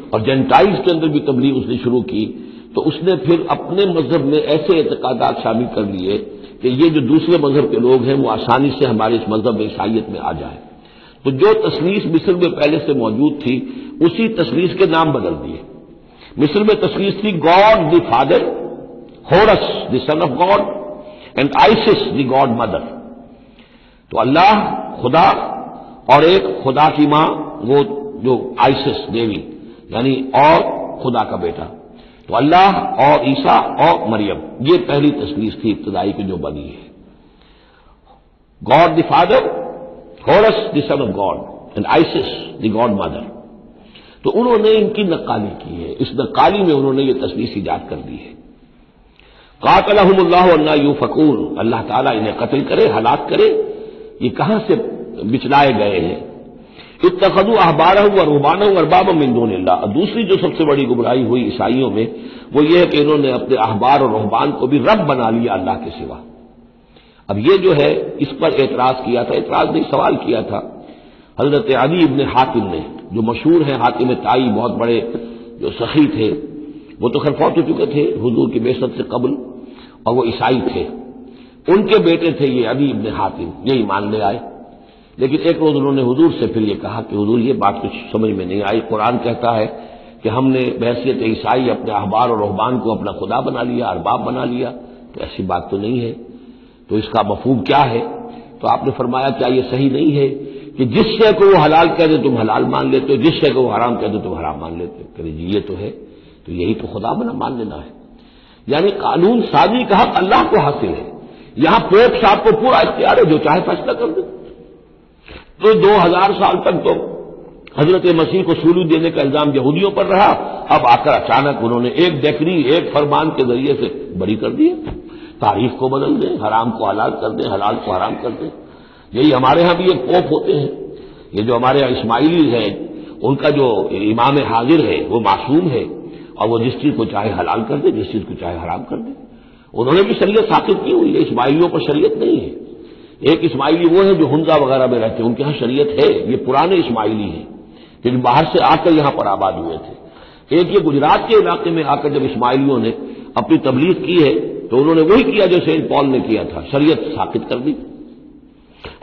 اور جینٹائز کے اندر بھی تبلیغ اس نے شروع کی، تو اس نے پھر اپنے مذہب میں ایسے اعتقادات شامل کر لیے کہ یہ جو دوسرے مذہب کے لوگ ہیں وہ آسانی سے ہمارے اس مذہب عیسائیت میں آ جائے تو جو تصویر مصر میں پہلے سے موجود تھی، اسی تصویر کے نام بدل دیے۔ مصر میں تصویر تھی God the father Horus the son of God and Isis the god mother تو اللہ، خدا اور ایک خدا کی ماں، وہ جو آئسس دیوی یعنی اور خدا کا بیٹا۔ تو اللہ اور عیسیٰ اور مریم، یہ پہلی تصویر تھی ابتدائی کی جو بنی ہے۔ God the father Horus the son of God and Isis the god mother تو انہوں نے ان کی نقالی کی ہے۔ اس نقالی میں انہوں نے یہ تصویر ایجاد کر دی ہے۔ قاتل اللہ اللہ یو فکور اللہ تعالیٰ انہیں قتل کرے، ہلاک کرے۔ یہ کہاں سے بچلائے گئے ہیں؟ اتخذ احبار ہوں اور رحبان ہوں اور بابا مندون اللہ دوسری جو سب سے بڑی گمراہی ہوئی عیسائیوں میں، وہ یہ ہے کہ انہوں نے اپنے احبار اور رحبان کو بھی رب بنا لیا اللہ کے سوا۔ اب یہ جو ہے، اس پر اعتراض کیا تھا، اعتراض نہیں، سوال کیا تھا۔ حضرت علی ابن حاکم نے، جو مشہور ہیں حاکم تائی، بہت بڑے جو سخی تھے، وہ تو خیر فوت ہو چکے تھے، حضور کی بے سے قبل، اور وہ عیسائی تھے۔ ان کے بیٹے تھے یہ علی ابن حاکم یہی مان لے آئے۔ لیکن ایک روز انہوں نے حضور سے پھر یہ کہا کہ حضور، یہ بات کچھ سمجھ میں نہیں آئی۔ قرآن کہتا ہے کہ ہم نے بحثیت عیسائی، اپنے احبار اور رحبان کو اپنا خدا بنا لیا، ارباب بنا لیا۔ تو ایسی بات تو نہیں ہے۔ تو اس کا مفہوم کیا ہے؟ تو آپ نے فرمایا کیا یہ صحیح نہیں ہے کہ جس شے کو وہ حلال کہہ دے تم حلال مان لیتے ہو، جس شے کو وہ حرام کہہ دے تم حرام مان لیتے کہ جی یہ تو ہے، تو یہی تو خدا بنا مان لینا ہے۔ یعنی قانون سازی کا حق اللہ کو حاصل ہے۔ یہاں پوپ صاحب کو پورا اختیار ہے، جو چاہے فیصلہ کر دے۔ تو دو ہزار سال تک تو حضرت مسیح کو سولو دینے کا الزام یہودیوں پر رہا۔ اب آ کر اچانک انہوں نے ایک ڈیکری ایک فرمان کے ذریعے سے بری کر دیا تاریخ کو بدل دیں، حرام کو حلال کر دیں، حلال کو حرام کر دیں۔ یہی ہمارے ہاں بھی ایک پوپ ہوتے ہیں۔ یہ جو ہمارے یہاں اسماعیلی ہیں، ان کا جو امام حاضر ہے، وہ معصوم ہے۔ اور وہ جس چیز کو چاہے حلال کر دے جس چیز کو چاہے حرام کر دے انہوں نے بھی شریعت ثابت کی ہوئی ہے۔ اسماعیلیوں پر شریعت نہیں ہے۔ ایک اسماعیلی وہ ہے جو ہنزا وغیرہ میں رہتے ہیں۔ ان کے یہاں شریعت ہے۔ یہ پرانے اسماعیلی ہیں۔ لیکن باہر سے آ کر یہاں پر آباد ہوئے تھے۔ ایک یہ گجرات کے علاقے میں آ کر جب اسماعیلیوں نے اپنی تبلیغ کی ہے تو انہوں نے وہی کیا جو سینٹ پال نے کیا تھا، شریعت ثابت کر دی۔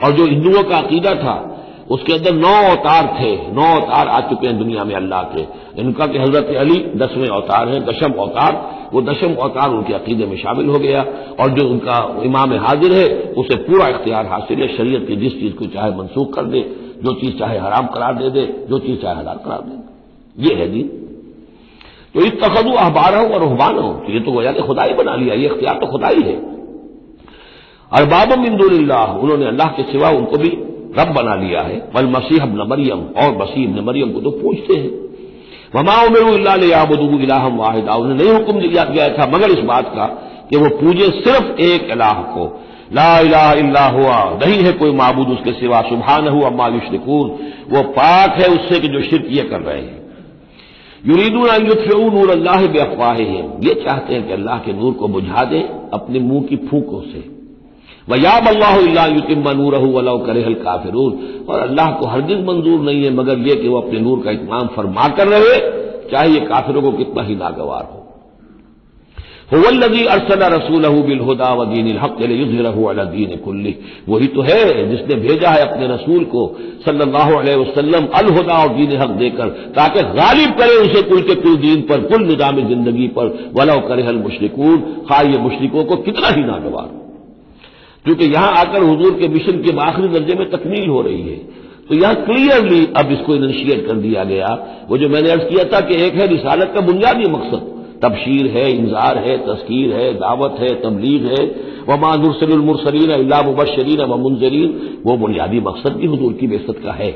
اور جو ہندوؤں کا عقیدہ تھا، اس کے اندر نو اوتار تھے، نو اوتار آ چکے ہیں دنیا میں اللہ کے۔ ان کا کہ حضرت علی دسویں اوتار ہیں، دشم اوتار، وہ دشم اوتار ان کے عقیدے میں شامل ہو گیا۔ اور جو ان کا امام حاضر ہے، اسے پورا اختیار حاصل ہے، شریعت کی جس چیز کو چاہے منسوخ کر دے، جو چیز چاہے حرام قرار دے دے، جو چیز چاہے حلال قرار دے دے۔ یہ ہے دین۔ تو اس تخدو احبار ہوں اور رحبان ہوں تو یہ تو گویا کہ خدائی بنا لیا، یہ اختیار تو خدائی ہے۔ ارباب مند اللہ، انہوں نے اللہ کے سوا ان کو بھی رب بنا لیا ہے۔ بل مسیح ابن مریم، اور مسیح ابن مریم کو تو پوچھتے ہیں۔ وما عمر اللہ الہم واحد انہیں نہیں حکم دیا گیا تھا، مگر اس بات کا کہ وہ پوجے صرف ایک الہ کو۔ لا الہ الا ہوا، نہیں ہے کوئی معبود اس کے سوا سبحان ہوا اما یشرکون۔ وہ پاک ہے اس سے کہ جو شرک یہ کر رہے ہیں۔ یرید نور اللہ بے افواہ یہ چاہتے ہیں کہ اللہ کے نور کو بجھا دیں اپنے منہ کی پھونکوں سے۔ ویاب اللہ اللہ یتم نور ولو کرے الکافرون۔ اور اللہ کو ہرگز منظور نہیں ہے مگر یہ کہ وہ اپنے نور کا اتمام فرما کر رہے، چاہے یہ کافروں کو کتنا ہی ناگوار ہو۔ الذي ارسل رسوله بالهدى ودين الحق ليظهره على الدين كله. وہی تو ہے جس نے بھیجا ہے اپنے رسول کو صلی اللہ علیہ وسلم الہدا اور دین حق دے کر، تاکہ غالب کرے اسے کل کے کل دین پر، کل نظام زندگی پر۔ ولو کرے المشرکون خواہ یہ مشرکوں کو کتنا ہی ناگوار کیونکہ یہاں آ کر حضور کے مشن کے آخری درجے میں تکمیل ہو رہی ہے۔ تو یہاں کلیئرلی اب اس کو انشیٹ کر دیا گیا۔ وہ جو میں نے ارض کیا تھا کہ ایک ہے رسالت کا بنیادی مقصد۔ تبشیر ہے انظار ہے، تذکیر ہے، دعوت ہے تبلیغ ہے۔ وہ مانسل المرسلین اللہ مبشرین و منظرین وہ بنیادی مقصد بھی حضور کی بےست کا ہے۔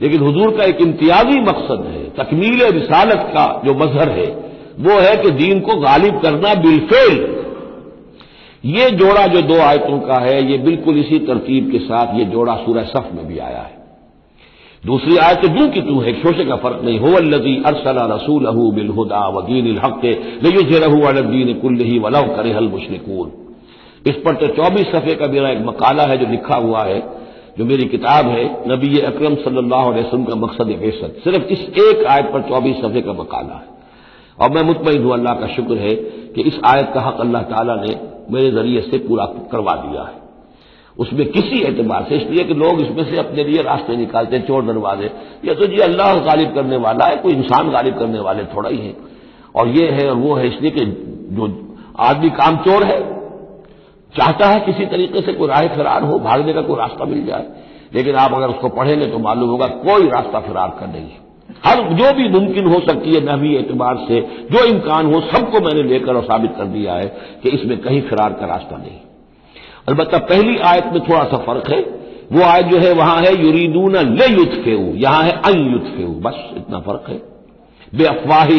لیکن حضور کا ایک امتیازی مقصد ہے، تکمیل رسالت کا جو مظہر ہے، وہ ہے کہ دین کو غالب کرنا بالفعل۔ یہ جوڑا جو دو آیتوں کا ہے، یہ بالکل اسی ترتیب کے ساتھ یہ جوڑا سورہ صف میں بھی آیا ہے۔ دوسری آیت تو جو کہ تو ہے، شوشے کا فرق نہیں۔ ہو الزی ارسل رسول بالہدا ودین الحق الدین کل ہی کرے حل مشرقول اس پر تو چوبیس صفحے کا میرا ایک مقالہ ہے جو لکھا ہوا ہے، جو میری کتاب ہے، نبی اکرم صلی اللہ علیہ وسلم کا مقصد بیست صرف اس ایک آیت پر چوبیس صفحے کا مقالہ ہے۔ اور میں مطمئن ہوں، اللہ کا شکر ہے کہ اس آیت کا حق اللہ تعالیٰ نے میرے ذریعے سے پورا کروا دیا ہے۔ اس میں کسی اعتبار سے، اس لیے کہ لوگ اس میں سے اپنے لیے راستے نکالتے چور دروازے یہ تو جی اللہ غالب کرنے والا ہے، کوئی انسان غالب کرنے والے تھوڑا ہی ہیں۔ اور یہ ہے اور وہ ہے اس لیے کہ جو آدمی کام چور ہے، چاہتا ہے کسی طریقے سے کوئی راہ فرار ہو، بھاگنے کا کوئی راستہ مل جائے۔ لیکن آپ اگر اس کو پڑھیں گے تو معلوم ہوگا کوئی راستہ فرار کا نہیں۔ ہے ہر جو بھی ممکن ہو سکتی ہے نحوی اعتبار سے، جو امکان ہو، سب کو میں نے لے کر اور ثابت کر دیا ہے کہ اس میں کہیں فرار کا راستہ نہیں۔ البتہ پہلی آیت میں تھوڑا سا فرق ہے۔ وہ آیت جو ہے وہاں ہے یوریدون لے یوتھ یہاں ہے ان یوتھ بس اتنا فرق ہے۔ بے افواہ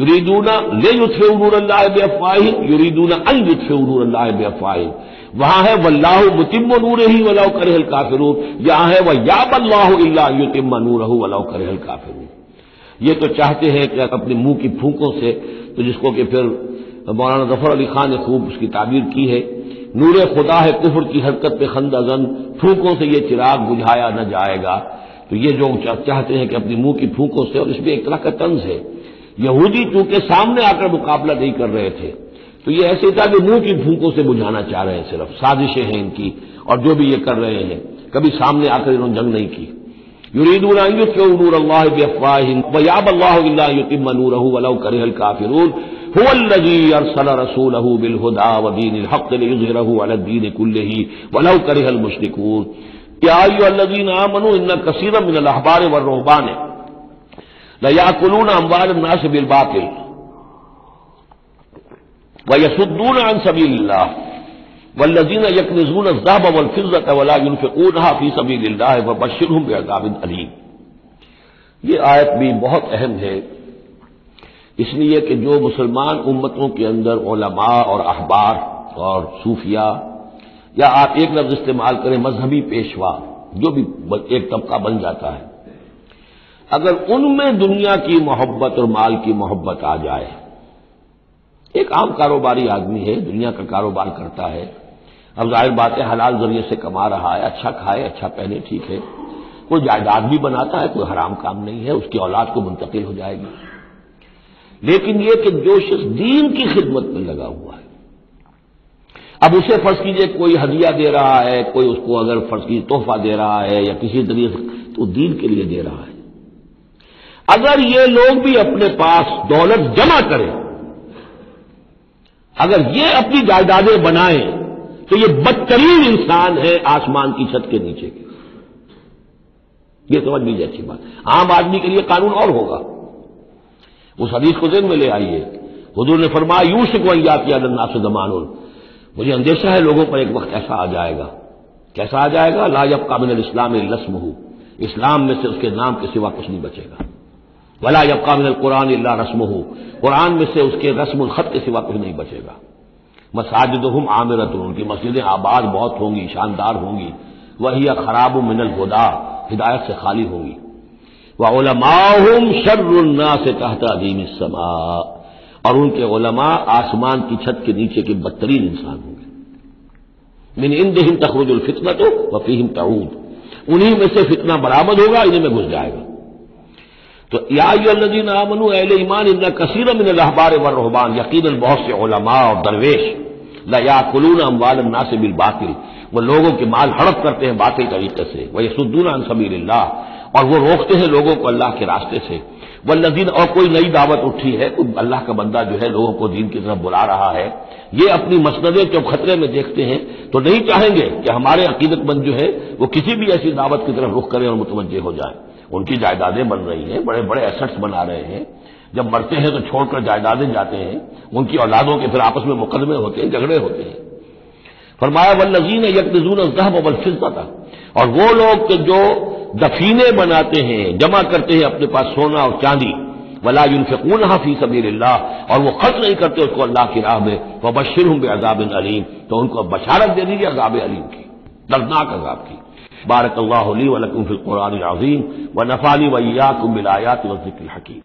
یریدون لے یوتھ نور اللہ بے افواہ یریدون ان یوتھ نور اللہ بے افواہ وہاں ہے، واللہ متم نور ہی ولاؤ کرے کافرون یہاں ہے وہ یا اللہ اللہ یتم نور ولاؤ کرے کافرون یہ تو چاہتے ہیں کہ اپنے منہ کی پھونکوں سے، تو جس کو کہ پھر مولانا ظفر علی خان نے خوب اس کی تعبیر کی ہے۔ نور خدا ہے کفر کی حرکت پہ خندہ زن پھونکوں سے یہ چراغ بجھایا نہ جائے گا۔ تو یہ جو چاہتے ہیں کہ اپنی منہ کی پھونکوں سے اور اس میں ایک طرح کا طنز ہے۔ یہودی چونکہ سامنے آ کر مقابلہ نہیں کر رہے تھے، تو یہ ایسے تھا کہ منہ کی پھونکوں سے بجھانا چاہ رہے ہیں صرف۔ سازشیں ہیں ان کی اور جو بھی یہ کر رہے ہیں، کبھی سامنے آ کر انہوں نے جنگ نہیں کی۔ یرید نور اللہ ویاب اللہ یتم نورہ ولو الکافرون۔ هو الذي ارسل رسوله بالهدى ودين الحق ليظهره على الدين كله ولو كره المشركون. يا ايها الذين امنوا ان كثيرا من الاحبار والرهبان لا ياكلون اموال الناس بالباطل ويصدون عن سبيل الله. والذين يكنزون الذهب والفضة ولا ينفقونها في سبيل الله فبشرهم بعذاب أليم. یہ آیت بھی بہت اہم ہے۔ اس لیے کہ جو مسلمان امتوں کے اندر علماء اور احبار اور صوفیہ یا آپ ایک لفظ استعمال کریں مذہبی پیشوا، جو بھی ایک طبقہ بن جاتا ہے، اگر ان میں دنیا کی محبت اور مال کی محبت آ جائے، ایک عام کاروباری آدمی ہے، دنیا کا کاروبار کرتا ہے، اب ظاہر بات ہے حلال ذریعے سے کما رہا ہے اچھا کھائے اچھا پہنے، ٹھیک ہے، کوئی جائیداد بھی بناتا ہے، کوئی حرام کام نہیں ہے، اس کی اولاد کو منتقل ہو جائے گی۔ لیکن یہ کہ جو شخص دین کی خدمت میں لگا ہوا ہے۔ اب اسے فرض کیجیے کوئی ہدیہ دے رہا ہے، کوئی اس کو اگر فرض کیجیے تحفہ دے رہا ہے یا کسی طریقے سے، تو دین کے لیے دے رہا ہے۔ اگر یہ لوگ بھی اپنے پاس دولت جمع کریں، اگر یہ اپنی جائیدادیں بنائیں، تو یہ بدترین انسان ہے آسمان کی چھت کے نیچے۔ کے یہ سمجھ لیجیے اچھی بات۔ عام آدمی کے لیے قانون اور ہوگا۔ اس حدیث کو ذہن میں لے آئیے۔ حضور نے فرمایا، یوں سے کوئی یاد کیا اللہ سے زمان مجھے اندیشہ ہے لوگوں پر ایک وقت ایسا آ جائے گا۔ کیسا آ جائے گا؟ لا جب قابل اسلام رسم ہو اسلام میں سے اس کے نام کے سوا کچھ نہیں بچے گا۔ ولا جب قابل القرآن اللہ رسم ہو قرآن میں سے اس کے رسم الخط کے سوا کچھ نہیں بچے گا۔ مساجد ہم عامرت ان کی مسجدیں آباد بہت ہوں گی، شاندار ہوں گی۔ وہی خراب من الہدا ہدایت سے خالی ہوں گی۔ وہ علماء شر النا سے کہتا عظیم السما اور ان کے علماء آسمان کی چھت کے نیچے کے بدترین انسان ہوں گے۔ من ان دہم تخرج الفتنت ہو وہ تعود۔ انہیں میں سے فتنہ برآمد ہوگا انہیں میں گھس جائے گا۔ تو یا الدین امن اہل ایمان، ان کثیر من الحبار و رحبان یقیناً بہت سے علماء اور درویش، لا یا کلون اموال الناس بالباطل، وہ لوگوں کے مال ہڑپ کرتے ہیں باطل طریقے سے وہ یسدون عن سبیل اللہ اور وہ روکتے ہیں لوگوں کو اللہ کے راستے سے۔ وہ لذین اور کوئی نئی دعوت اٹھی ہے اللہ کا بندہ جو ہے لوگوں کو دین کی طرف بلا رہا ہے۔ یہ اپنی مسندیں جب خطرے میں دیکھتے ہیں تو نہیں چاہیں گے کہ ہمارے عقیدت مند جو ہے وہ کسی بھی ایسی دعوت کی طرف رخ کریں اور متوجہ ہو جائیں۔ ان کی جائیدادیں بن رہی ہیں، بڑے بڑے ایسٹس بنا رہے ہیں۔ جب مرتے ہیں تو چھوڑ کر جائیدادیں جاتے ہیں۔ ان کی اولادوں کے پھر آپس میں مقدمے ہوتے ہیں، جھگڑے ہوتے ہیں۔ فرمایا ولزین یک نظون تھا اور وہ لوگ کہ جو دفینے بناتے ہیں، جمع کرتے ہیں اپنے پاس سونا اور چاندی۔ ولا فکون فی سبیل اللہ اور وہ خرچ نہیں کرتے، اس کو اللہ کی راہ میں وہ بشر ہوں گے عذاب علیم تو ان کو بشارت دے دیجیے عذاب علیم کی، دردناک عذاب کی۔ بارک اللہ علی ولکم فی القرآن العظیم۔ و نفالی ویات ملایات و ذکر حکیم